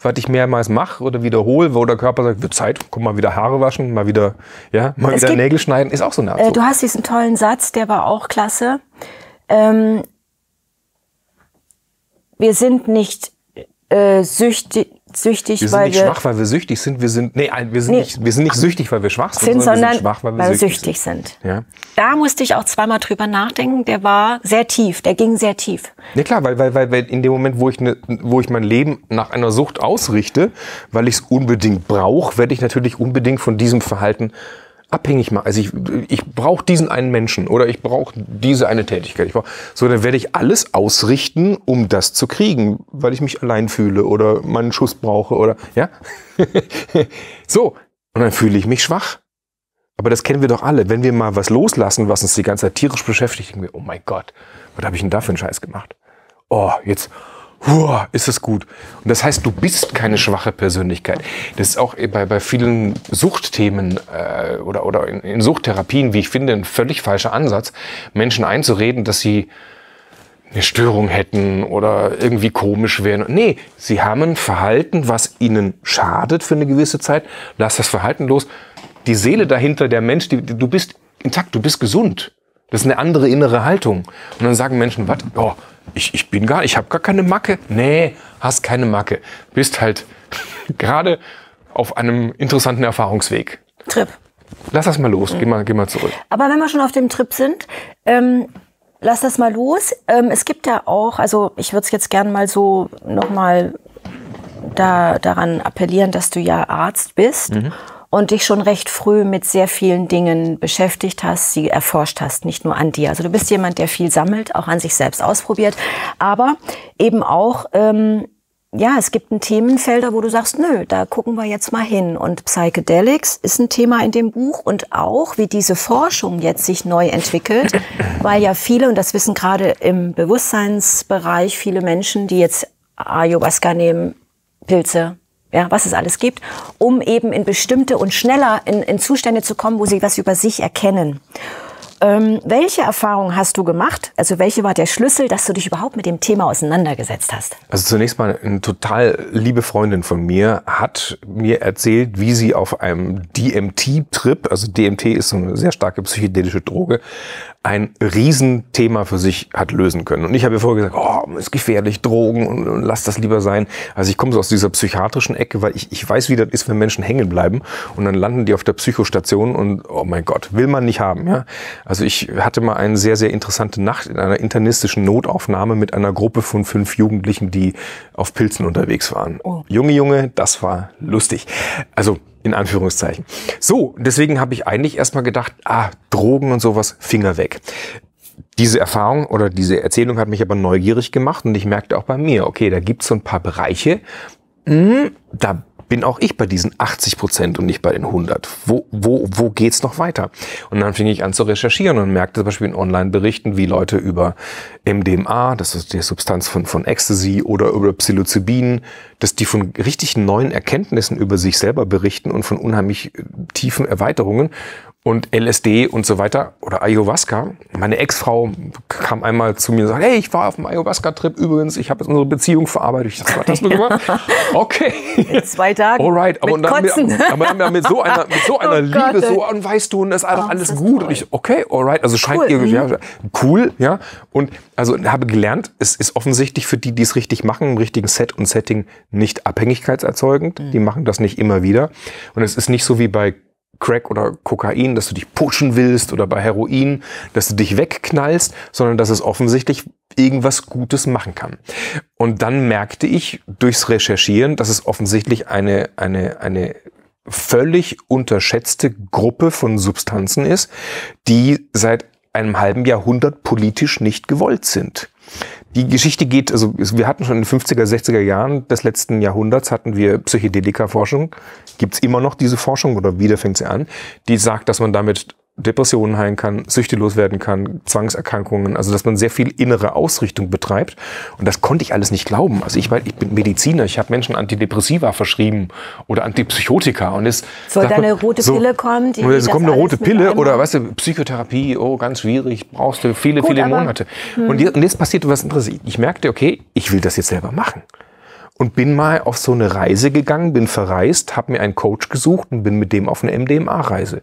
was ich mehrmals mache oder wiederhole, wo der Körper sagt, wird Zeit, guck mal wieder Haare waschen, mal wieder, ja, mal es wieder gibt, Nägel schneiden, ist auch so eine Art. Äh, du hast diesen tollen Satz, der war auch klasse. Ähm, wir sind nicht äh, süchtig, süchtig, wir sind nicht wir schwach, weil wir süchtig sind. Wir sind nee, wir sind nee. nicht wir sind nicht süchtig, weil wir schwach sind, sind sondern wir sind schwach, weil wir, weil süchtig, süchtig sind. sind. Ja. Da musste ich auch zweimal drüber nachdenken. Der war sehr tief. Der ging sehr tief. Ja klar, weil weil weil in dem Moment, wo ich ne, wo ich mein Leben nach einer Sucht ausrichte, weil ich es unbedingt brauche, werde ich natürlich unbedingt von diesem Verhalten abhängig machen. Also ich, ich brauche diesen einen Menschen oder ich brauche diese eine Tätigkeit. Ich brauch, so, dann werde ich alles ausrichten, um das zu kriegen, weil ich mich allein fühle oder meinen Schuss brauche oder ja. so, und dann fühle ich mich schwach. Aber das kennen wir doch alle. Wenn wir mal was loslassen, was uns die ganze Zeit tierisch beschäftigt, denken wir, oh mein Gott, was habe ich denn da für einen Scheiß gemacht? Oh, jetzt, Huah, ist es gut. Und das heißt, du bist keine schwache Persönlichkeit. Das ist auch bei, bei vielen Suchtthemen äh, oder, oder in, in Suchttherapien, wie ich finde, ein völlig falscher Ansatz, Menschen einzureden, dass sie eine Störung hätten oder irgendwie komisch wären. Nee, sie haben ein Verhalten, was ihnen schadet für eine gewisse Zeit. Lass das Verhalten los. Die Seele dahinter, der Mensch, die, du bist intakt, du bist gesund. Das ist eine andere innere Haltung. Und dann sagen Menschen, was? Oh, ich, ich bin gar, ich habe gar keine Macke. Nee, hast keine Macke. Bist halt gerade auf einem interessanten Erfahrungsweg. Trip. Lass das mal los, mhm. geh, mal, geh mal zurück. Aber wenn wir schon auf dem Trip sind, ähm, lass das mal los. Ähm, es gibt ja auch, also ich würde es jetzt gerne mal so nochmal da, daran appellieren, dass du ja Arzt bist. Mhm und dich schon recht früh mit sehr vielen Dingen beschäftigt hast, sie erforscht hast, nicht nur an dir. Also du bist jemand, der viel sammelt, auch an sich selbst ausprobiert, aber eben auch ähm, ja, es gibt ein Themenfelder, wo du sagst, nö, da gucken wir jetzt mal hin. Und Psychedelics ist ein Thema in dem Buch und auch, wie diese Forschung jetzt sich neu entwickelt, weil ja viele, und das wissen gerade im Bewusstseinsbereich viele Menschen, die jetzt Ayahuasca nehmen, Pilze, ja, was es alles gibt, um eben in bestimmte und schneller in, in Zustände zu kommen, wo sie was über sich erkennen. Ähm, welche Erfahrungen hast du gemacht? Also welche war der Schlüssel, dass du dich überhaupt mit dem Thema auseinandergesetzt hast? Also zunächst mal eine total liebe Freundin von mir hat mir erzählt, wie sie auf einem DMT-Trip, also DMT ist so eine sehr starke psychedelische Droge, ein Riesenthema für sich hat lösen können. Und ich habe ihr vorher gesagt, oh, ist gefährlich, Drogen und, und lass das lieber sein. Also ich komme so aus dieser psychiatrischen Ecke, weil ich, ich weiß, wie das ist, wenn Menschen hängen bleiben und dann landen die auf der Psychostation und oh mein Gott, will man nicht haben. Ja? Also ich hatte mal eine sehr, sehr interessante Nacht in einer internistischen Notaufnahme mit einer Gruppe von fünf Jugendlichen, die auf Pilzen unterwegs waren. Oh. Junge, Junge, das war lustig. Also in Anführungszeichen. So, deswegen habe ich eigentlich erstmal gedacht, ah, Drogen und sowas, Finger weg. Diese Erfahrung oder diese Erzählung hat mich aber neugierig gemacht und ich merkte auch bei mir, okay, da gibt es so ein paar Bereiche, mh, hm, da bin auch ich bei diesen 80 Prozent und nicht bei den 100. Wo, wo, wo geht's noch weiter? Und dann fing ich an zu recherchieren und merkte zum Beispiel in Online-Berichten, wie Leute über MDMA, das ist die Substanz von, von Ecstasy oder über Psilocybin, dass die von richtig neuen Erkenntnissen über sich selber berichten und von unheimlich äh, tiefen Erweiterungen und LSD und so weiter oder Ayahuasca. Meine Ex-Frau kam einmal zu mir und sagte, hey, ich war auf dem Ayahuasca-Trip übrigens, ich habe jetzt unsere Beziehung verarbeitet. Ich dachte, was hast du gemacht? Okay. In zwei Tagen. Alright. Aber, mit dann Kotzen. Wir, aber dann mit so einer, mit so einer oh Liebe, Gott, so, und weißt du, und das ist einfach oh, alles gut. Toll. Und ich, okay, alright. Also scheint cool. ihr, ja, mhm. cool, ja. Und also habe gelernt, es ist offensichtlich für die, die es richtig machen, im richtigen Set und Setting nicht abhängigkeitserzeugend. Mhm. Die machen das nicht immer wieder. Und es ist nicht so wie bei Crack oder Kokain, dass du dich pushen willst oder bei Heroin, dass du dich wegknallst, sondern dass es offensichtlich irgendwas Gutes machen kann. Und dann merkte ich durchs Recherchieren, dass es offensichtlich eine, eine, eine völlig unterschätzte Gruppe von Substanzen ist, die seit einem halben Jahrhundert politisch nicht gewollt sind. Die Geschichte geht, also wir hatten schon in den 50er, 60er Jahren des letzten Jahrhunderts hatten wir Psychedelika-Forschung. Gibt's immer noch diese Forschung oder wieder fängt sie an, die sagt, dass man damit Depressionen heilen kann, Süchte loswerden kann, Zwangserkrankungen, also dass man sehr viel innere Ausrichtung betreibt. Und das konnte ich alles nicht glauben. Also ich, weil ich bin Mediziner, ich habe Menschen Antidepressiva verschrieben oder Antipsychotika und es soll da eine rote so, Pille kommen? Die es kommt eine rote Pille oder weißt du, Psychotherapie, oh ganz schwierig, brauchst du viele, Gut, viele Monate. Hm. Und, jetzt, und jetzt passiert was Interessantes. Ich merkte, okay, ich will das jetzt selber machen und bin mal auf so eine Reise gegangen, bin verreist, habe mir einen Coach gesucht und bin mit dem auf eine MDMA-Reise.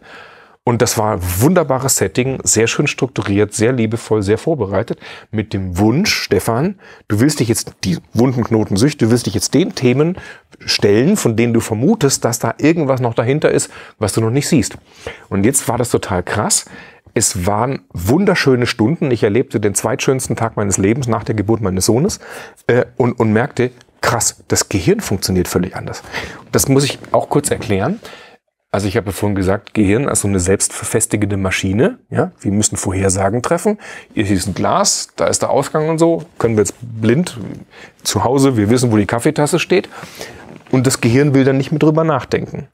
Und das war ein wunderbares Setting, sehr schön strukturiert, sehr liebevoll, sehr vorbereitet, mit dem Wunsch, Stefan, du willst dich jetzt die wunden Knotensüchte, du willst dich jetzt den Themen stellen, von denen du vermutest, dass da irgendwas noch dahinter ist, was du noch nicht siehst. Und jetzt war das total krass. Es waren wunderschöne Stunden. Ich erlebte den zweitschönsten Tag meines Lebens nach der Geburt meines Sohnes äh, und, und merkte, krass, das Gehirn funktioniert völlig anders. Das muss ich auch kurz erklären. Also ich habe vorhin gesagt, Gehirn als so eine selbstverfestigende Maschine. Ja, wir müssen Vorhersagen treffen. Hier ist ein Glas, da ist der Ausgang und so. Können wir jetzt blind zu Hause, wir wissen, wo die Kaffeetasse steht. Und das Gehirn will dann nicht mehr drüber nachdenken.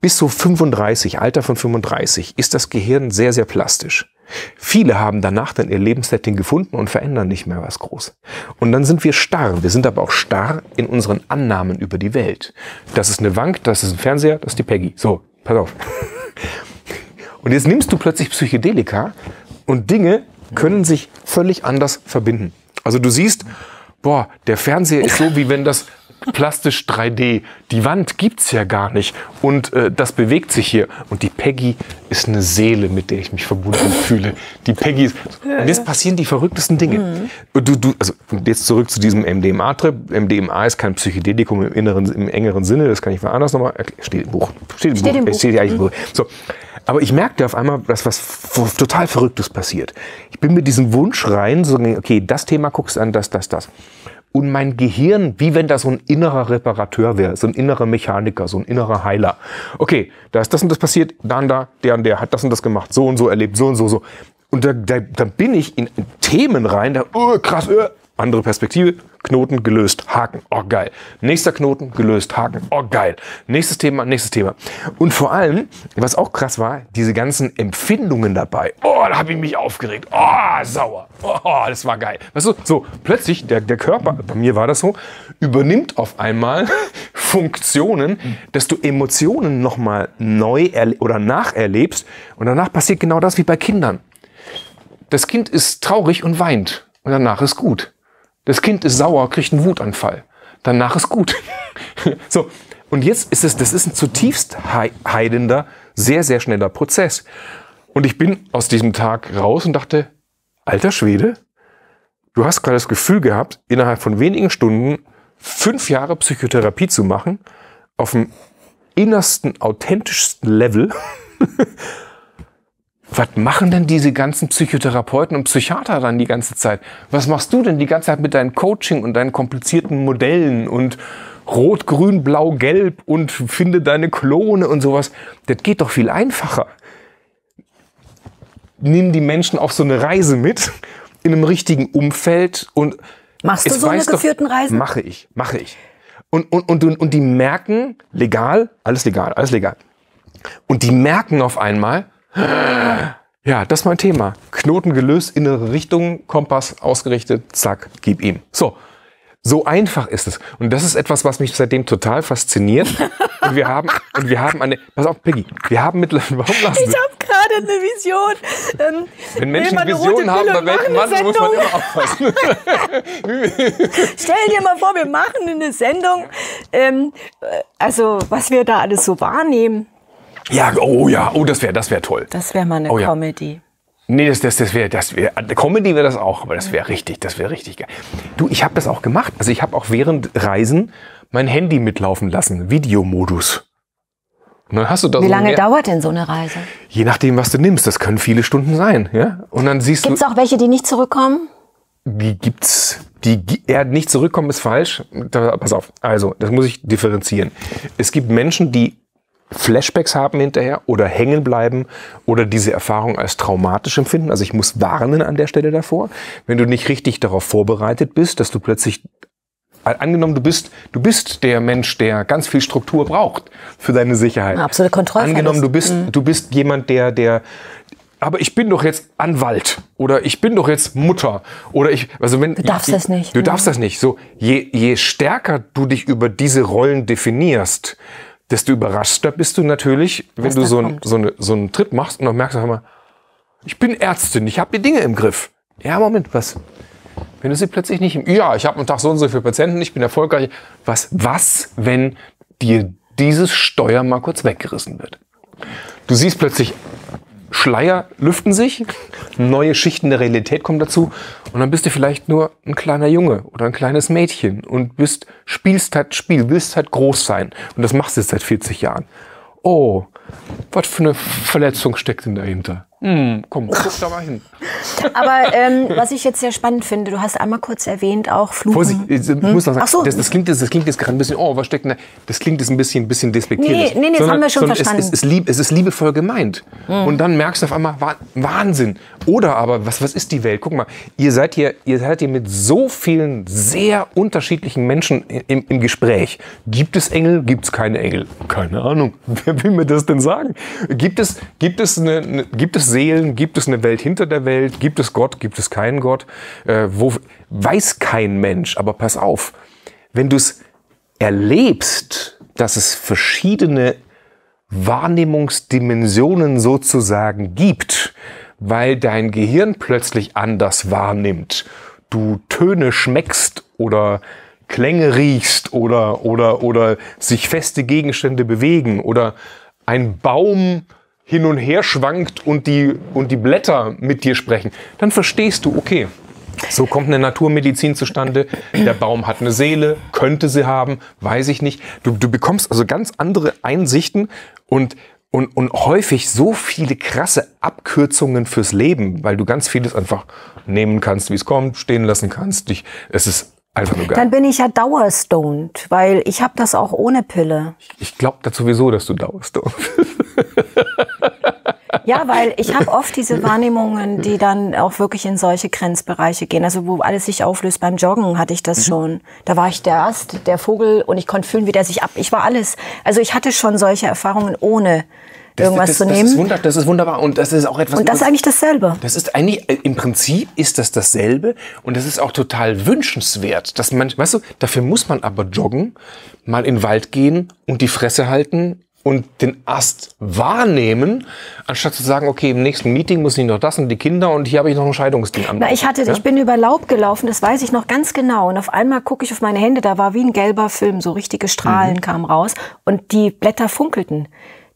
Bis so 35, Alter von 35, ist das Gehirn sehr, sehr plastisch. Viele haben danach dann ihr Lebenssetting gefunden und verändern nicht mehr was groß. Und dann sind wir starr. Wir sind aber auch starr in unseren Annahmen über die Welt. Das ist eine Wank, das ist ein Fernseher, das ist die Peggy. So, pass auf. Und jetzt nimmst du plötzlich Psychedelika und Dinge können sich völlig anders verbinden. Also du siehst, boah, der Fernseher ist so, wie wenn das plastisch 3D. Die Wand gibt's ja gar nicht. Und äh, das bewegt sich hier. Und die Peggy ist eine Seele, mit der ich mich verbunden fühle. Die Peggy ist. Und jetzt passieren die verrücktesten Dinge. Mhm. Du, du, also jetzt zurück zu diesem MDMA-Trip. MDMA ist kein Psychedelikum im, inneren, im engeren Sinne. Das kann ich mal anders nochmal erklären. Steht im Buch. Steht im Steht Buch. Im Buch. Steht eigentlich Buch. So. Aber ich merkte auf einmal, dass was total Verrücktes passiert. Ich bin mit diesem Wunsch rein, so, okay, das Thema guckst du an, das, das, das und mein Gehirn, wie wenn da so ein innerer Reparateur wäre, so ein innerer Mechaniker, so ein innerer Heiler. Okay, da ist das und das passiert, dann da, der und der hat das und das gemacht, so und so erlebt, so und so, so. Und da, da, da bin ich in, in Themen rein, da, oh, krass, oh, andere Perspektive, Knoten gelöst, Haken, oh geil. Nächster Knoten gelöst, Haken, oh geil. Nächstes Thema, nächstes Thema. Und vor allem, was auch krass war, diese ganzen Empfindungen dabei. Oh, da habe ich mich aufgeregt. Oh, sauer. Oh, das war geil. Weißt du, so plötzlich, der, der Körper, bei mir war das so, übernimmt auf einmal Funktionen, dass du Emotionen nochmal neu oder nacherlebst. Und danach passiert genau das wie bei Kindern. Das Kind ist traurig und weint. Und danach ist gut. Das Kind ist sauer, kriegt einen Wutanfall. Danach ist gut. so. Und jetzt ist es, das ist ein zutiefst heidender, sehr, sehr schneller Prozess. Und ich bin aus diesem Tag raus und dachte, alter Schwede, du hast gerade das Gefühl gehabt, innerhalb von wenigen Stunden fünf Jahre Psychotherapie zu machen, auf dem innersten, authentischsten Level was machen denn diese ganzen Psychotherapeuten und Psychiater dann die ganze Zeit? Was machst du denn die ganze Zeit mit deinem Coaching und deinen komplizierten Modellen und Rot, Grün, Blau, Gelb und finde deine Klone und sowas? Das geht doch viel einfacher. Nimm die Menschen auf so eine Reise mit, in einem richtigen Umfeld und Machst du so eine geführten Reisen? Mache ich, mache ich. Und, und, und, und die merken, legal, alles legal, alles legal. Und die merken auf einmal, ja, das ist mein Thema. Knoten gelöst, innere Richtung, Kompass ausgerichtet, zack, gib ihm. So. So einfach ist es. Und das ist etwas, was mich seitdem total fasziniert. Und wir haben, und wir haben eine, pass auf, Peggy, wir haben mittlerweile, warum lassen Ich habe gerade eine Vision. Ähm, Wenn Menschen Visionen haben, bei welchem Mann muss man immer aufpassen. Stell dir mal vor, wir machen eine Sendung, ähm, also was wir da alles so wahrnehmen. Ja, oh ja, oh, das wäre das wär toll. Das wäre mal eine oh, ja. Comedy. Nee, das, das, das wäre, das wär, Comedy wäre das auch, aber das wäre richtig, das wäre richtig geil. Du, ich habe das auch gemacht. Also ich habe auch während Reisen mein Handy mitlaufen lassen, Videomodus. Und dann hast du da Wie so lange dauert denn so eine Reise? Je nachdem, was du nimmst. Das können viele Stunden sein, ja. Und dann siehst gibt's du. Gibt's auch welche, die nicht zurückkommen? Die gibt's. Die, er nicht zurückkommen ist falsch. Da, pass auf. Also, das muss ich differenzieren. Es gibt Menschen, die Flashbacks haben hinterher oder hängen bleiben oder diese Erfahrung als traumatisch empfinden. Also ich muss warnen an der Stelle davor, wenn du nicht richtig darauf vorbereitet bist, dass du plötzlich angenommen, du bist, du bist der Mensch, der ganz viel Struktur braucht für deine Sicherheit. Absolute Kontrollverlust. Angenommen, du bist, Mhm. du bist jemand, der, der, aber ich bin doch jetzt Anwalt oder ich bin doch jetzt Mutter oder ich, also wenn Du darfst ich, das nicht. Du Mhm. darfst das nicht. So, je, je stärker du dich über diese Rollen definierst, desto überraschter bist du natürlich, wenn Was du so, ein, so, eine, so einen Tritt machst und dann merkst du auf einmal, ich bin Ärztin, ich habe die Dinge im Griff. Ja, Moment, was? Wenn du sie plötzlich nicht im, ja, ich habe am Tag so und so viele Patienten, ich bin erfolgreich. Was, was, wenn dir dieses Steuer mal kurz weggerissen wird? Du siehst plötzlich, Schleier lüften sich, neue Schichten der Realität kommen dazu und dann bist du vielleicht nur ein kleiner Junge oder ein kleines Mädchen und bist, spielst halt Spiel, willst halt groß sein und das machst du jetzt seit 40 Jahren. Oh, was für eine Verletzung steckt denn dahinter? Hm, komm, guck da mal hin. Aber ähm, was ich jetzt sehr spannend finde, du hast einmal kurz erwähnt, auch Fluchen. Vorsicht, ich muss noch sagen, so. das, das, klingt, jetzt- das klingt jetzt gerade ein bisschen, oh, was steckt denn da? Das klingt jetzt ein bisschen, bisschen despektierlich. Nee, nee, nee, das Sondern- haben wir schon verstanden. Es, es, ist lieb, es ist liebevoll gemeint. Und dann merkst du auf einmal, Wah- Wahnsinn. Oder aber, was, was ist die Welt? Guck mal, ihr seid hier, ihr seid hier mit so vielen sehr unterschiedlichen Menschen im, im Gespräch. Gibt es Engel? Gibt es keine Engel? Keine Ahnung. Wer will mir das denn sagen? Gibt es, gibt es, eine, eine, gibt es Seelen? Gibt es eine Welt hinter der Welt? Gibt es Gott? Gibt es keinen Gott? Äh, wo, weiß kein Mensch. Aber pass auf, wenn du es erlebst, dass es verschiedene Wahrnehmungsdimensionen sozusagen gibt, weil dein Gehirn plötzlich anders wahrnimmt, du Töne schmeckst oder Klänge riechst oder, oder, oder sich feste Gegenstände bewegen oder ein Baum hin und her schwankt und die, und die Blätter mit dir sprechen, dann verstehst du, okay, so kommt eine Naturmedizin zustande. Der Baum hat eine Seele, könnte sie haben, weiß ich nicht. Du, du bekommst also ganz andere Einsichten und, und, und häufig so viele krasse Abkürzungen fürs Leben, weil du ganz vieles einfach nehmen kannst, wie es kommt, stehen lassen kannst. Dich, es ist einfach nur geil. Dann bin ich ja dauerstoned, weil ich habe das auch ohne Pille. Ich glaube das sowieso, dass du dauerst. Ja, weil ich habe oft diese Wahrnehmungen, die dann auch wirklich in solche Grenzbereiche gehen. Also wo alles sich auflöst beim Joggen hatte ich das schon. Da war ich der Ast, der Vogel und ich konnte fühlen, wie der sich ab. Ich war alles. Also ich hatte schon solche Erfahrungen ohne irgendwas das, zu das, nehmen. ist wunder, das ist wunderbar und das ist auch etwas. und das ist eigentlich dasselbe. Das ist eigentlich, äh, im Prinzip ist das dasselbe und das ist auch total wünschenswert, dass man, weißt du, dafür muss man aber joggen, mal in den Wald gehen und die Fresse halten und den Ast wahrnehmen, anstatt zu sagen, okay, im nächsten Meeting muss ich noch das und die Kinder und hier habe ich noch ein Scheidungsding an. Na, ich hatte, ich bin über Laub gelaufen, das weiß ich noch ganz genau. Und auf einmal gucke ich auf meine Hände, da war wie ein gelber Film, so richtige Strahlen Mhm. kamen raus und die Blätter funkelten.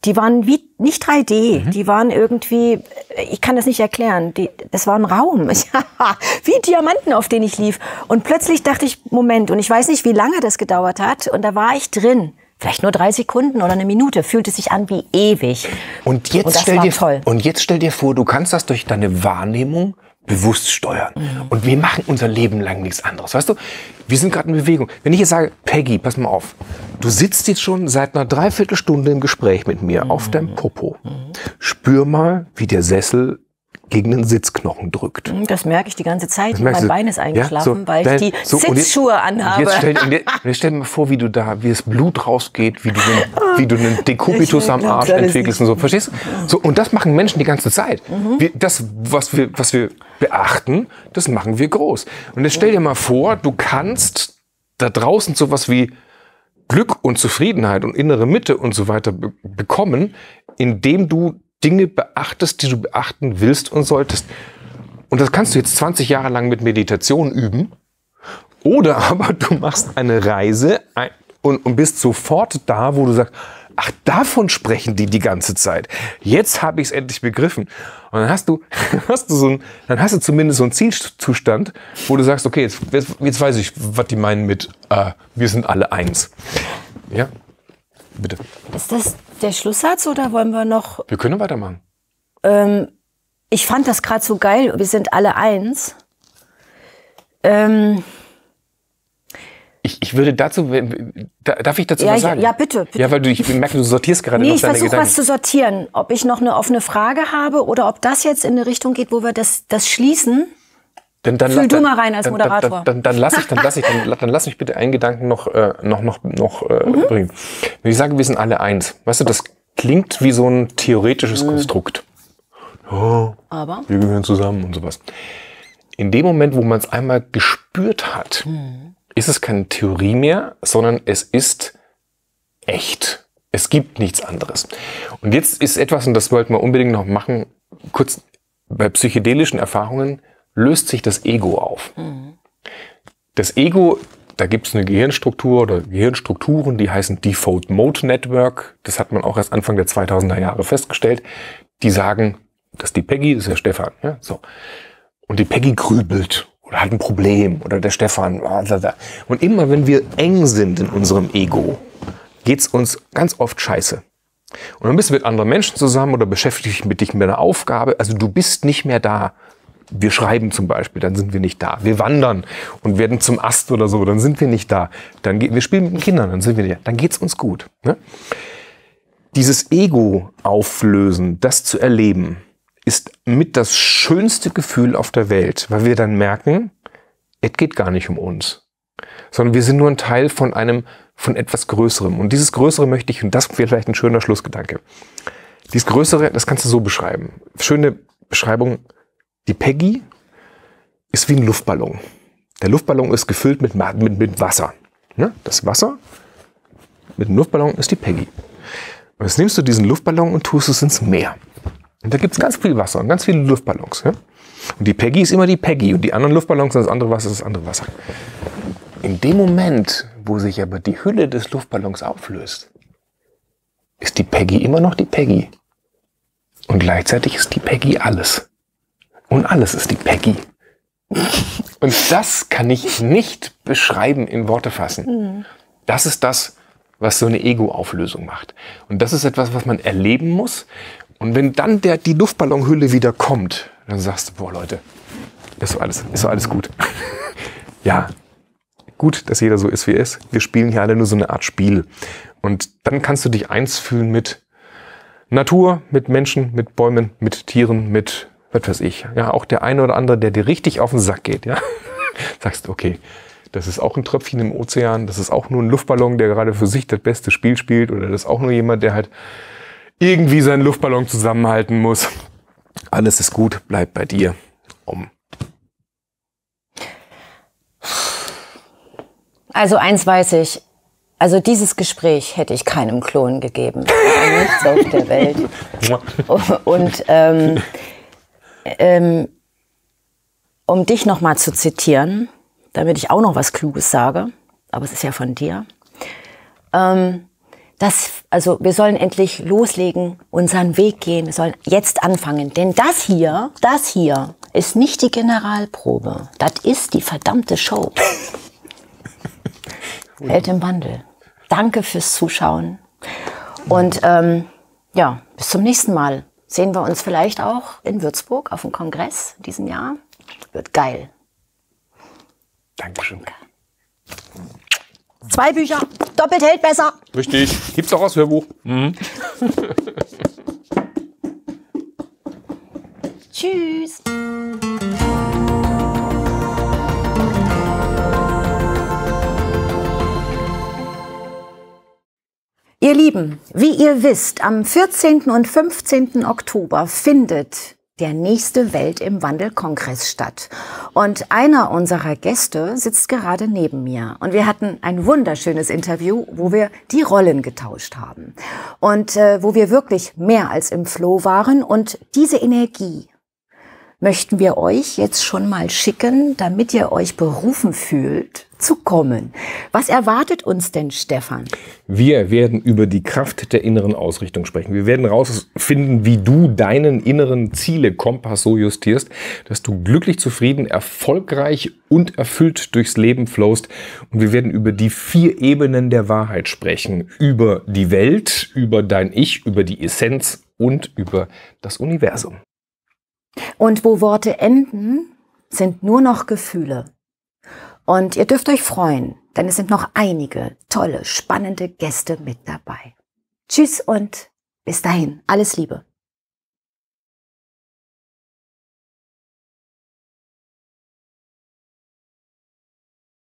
Die waren wie nicht 3D, Mhm. die waren irgendwie, ich kann das nicht erklären. Die, das war ein Raum, wie Diamanten, auf denen ich lief. Und plötzlich dachte ich, Moment, und ich weiß nicht, wie lange das gedauert hat. Und da war ich drin. Vielleicht nur drei Sekunden oder eine Minute, fühlte sich an wie ewig. Und jetzt, Und stell dir, toll. und jetzt stell dir vor, du kannst das durch deine Wahrnehmung bewusst steuern. Mhm. Und wir machen unser Leben lang nichts anderes. Weißt du, wir sind gerade in Bewegung. Wenn ich jetzt sage, Peggy, pass mal auf, du sitzt jetzt schon seit einer Dreiviertelstunde im Gespräch mit mir auf Mhm. deinem Popo. Spür mal, wie der Sessel gegen den Sitzknochen drückt. Das merke ich die ganze Zeit. Mein. Bein ist Ja, eingeschlafen, so, weil ich die so, Sitzschuhe anhabe. Jetzt stell, jetzt, stell dir mal vor, wie du da, wie das Blut rausgeht, wie du den, wie du einen Dekubitus am Arsch entwickelst und so. Verstehst du? So, und das machen Menschen die ganze Zeit. Wir, das, was wir, was wir beachten, das machen wir groß. Und jetzt stell dir mal vor, du kannst da draußen sowas wie Glück und Zufriedenheit und innere Mitte und so weiter be bekommen, indem du Dinge beachtest, die du beachten willst und solltest. Und das kannst du jetzt 20 Jahre lang mit Meditation üben. Oder aber du machst eine Reise und, und bist sofort da, wo du sagst, ach, davon sprechen die die ganze Zeit. Jetzt habe ich es endlich begriffen. Und dann hast du, hast du so ein, dann hast du zumindest so einen Zielzustand, wo du sagst, okay, jetzt, jetzt, jetzt weiß ich, was die meinen mit, äh, wir sind alle eins. Ja, bitte. Ist das der Schlusssatz oder wollen wir noch? Wir können weitermachen. Ähm, ich fand das gerade so geil. Wir sind alle eins. Ähm, Ich, ich würde dazu, da- darf ich dazu Ja, was ja, sagen? ja, bitte, bitte. Ja, weil du, ich merke, du sortierst gerade nee, noch ich deine versuche was zu sortieren. Ob ich noch eine offene Frage habe oder ob das jetzt in eine Richtung geht, wo wir das, das schließen. Dann, dann, Fühl du dann, mal rein als Moderator. Dann, dann, dann lass ich, dann lass ich, dann, dann lass mich bitte einen Gedanken noch, äh, noch, noch, noch äh, Mhm. bringen. Wenn ich sage, wir sind alle eins, weißt du, das klingt wie so ein theoretisches Konstrukt. Oh, Aber wir gehören zusammen und sowas. In dem Moment, wo man es einmal gespürt hat, ist es keine Theorie mehr, sondern es ist echt. Es gibt nichts anderes. Und jetzt ist etwas, und das wollten wir unbedingt noch machen, kurz bei psychedelischen Erfahrungen löst sich das Ego auf. Das Ego, da gibt es eine Gehirnstruktur oder Gehirnstrukturen, die heißen Default Mode Network. Das hat man auch erst Anfang der 2000er Jahre festgestellt. Die sagen, das ist die Peggy, das ist der Stefan. Ja, so. Und die Peggy grübelt oder hat ein Problem oder der Stefan. da, da. Und immer wenn wir eng sind in unserem Ego, geht's uns ganz oft scheiße. Und dann bist du mit anderen Menschen zusammen oder beschäftigst dich mit dich mit einer Aufgabe. Also du bist nicht mehr da. Wir schreiben zum Beispiel, dann sind wir nicht da. Wir wandern und werden zum Ast oder so, dann sind wir nicht da. Dann ge- wir spielen mit den Kindern, dann sind wir nicht da. Dann geht's uns gut. Ne? Dieses Ego auflösen, das zu erleben, ist mit das schönste Gefühl auf der Welt, weil wir dann merken, es geht gar nicht um uns, sondern wir sind nur ein Teil von einem, von etwas Größerem. Und dieses Größere möchte ich, und das wäre vielleicht ein schöner Schlussgedanke. Dieses Größere, das kannst du so beschreiben. Schöne Beschreibung. Die Peggy ist wie ein Luftballon. Der Luftballon ist gefüllt mit, mit, mit Wasser. Ne? Das Wasser mit dem Luftballon ist die Peggy. Und jetzt nimmst du diesen Luftballon und tust es ins Meer. Und da gibt es ganz viel Wasser und ganz viele Luftballons. Ja? Und die Peggy ist immer die Peggy und die anderen Luftballons sind das andere Wasser, das andere Wasser. In dem Moment, wo sich aber die Hülle des Luftballons auflöst, ist die Peggy immer noch die Peggy. Und gleichzeitig ist die Peggy alles. Und alles ist die Peggy. Und das kann ich nicht beschreiben, in Worte fassen. Das ist das, was so eine Ego-Auflösung macht. Und das ist etwas, was man erleben muss. Und wenn dann der, die Luftballonhülle wieder kommt, dann sagst du, boah Leute, ist doch alles, ist doch alles gut. ja, gut, dass jeder so ist, wie er ist. Wir spielen hier alle nur so eine Art Spiel. Und dann kannst du dich eins fühlen mit Natur, mit Menschen, mit Bäumen, mit Tieren, mit, was weiß ich. Ja, auch der eine oder andere, der dir richtig auf den Sack geht, ja. Sagst, okay, das ist auch ein Tröpfchen im Ozean, das ist auch nur ein Luftballon, der gerade für sich das beste Spiel spielt, oder das ist auch nur jemand, der halt irgendwie seinen Luftballon zusammenhalten muss. Alles ist gut, bleib bei dir. Um. Also eins weiß ich, also dieses Gespräch hätte ich keinem Klon gegeben. Nichts auf der Welt. Und ähm, ähm, um dich nochmal zu zitieren, damit ich auch noch was Kluges sage, aber es ist ja von dir. Ähm, das, also wir sollen endlich loslegen, unseren Weg gehen, wir sollen jetzt anfangen. Denn das hier, das hier ist nicht die Generalprobe. Das ist die verdammte Show. Welt im Wandel. Danke fürs Zuschauen. Und ähm, ja, bis zum nächsten Mal. Sehen wir uns vielleicht auch in Würzburg auf dem Kongress in diesem Jahr. Wird geil. Dankeschön. Zwei Bücher, doppelt hält besser. Richtig. Gibt's auch als Hörbuch. Tschüss. Ihr Lieben, wie ihr wisst, am 14. und 15. Oktober findet der nächste Welt im Wandel Kongress statt. Und einer unserer Gäste sitzt gerade neben mir. Und wir hatten ein wunderschönes Interview, wo wir die Rollen getauscht haben. Und äh, wo wir wirklich mehr als im Flow waren. Und diese Energie möchten wir euch jetzt schon mal schicken, damit ihr euch berufen fühlt, zu kommen. Was erwartet uns denn, Stefan? Wir werden über die Kraft der inneren Ausrichtung sprechen. Wir werden herausfinden, wie du deinen inneren Ziele-Kompass so justierst, dass du glücklich, zufrieden, erfolgreich und erfüllt durchs Leben flowst. Und wir werden über die vier Ebenen der Wahrheit sprechen. Über die Welt, über dein Ich, über die Essenz und über das Universum. Und wo Worte enden, sind nur noch Gefühle. Und ihr dürft euch freuen, denn es sind noch einige tolle, spannende Gäste mit dabei. Tschüss und bis dahin. Alles Liebe.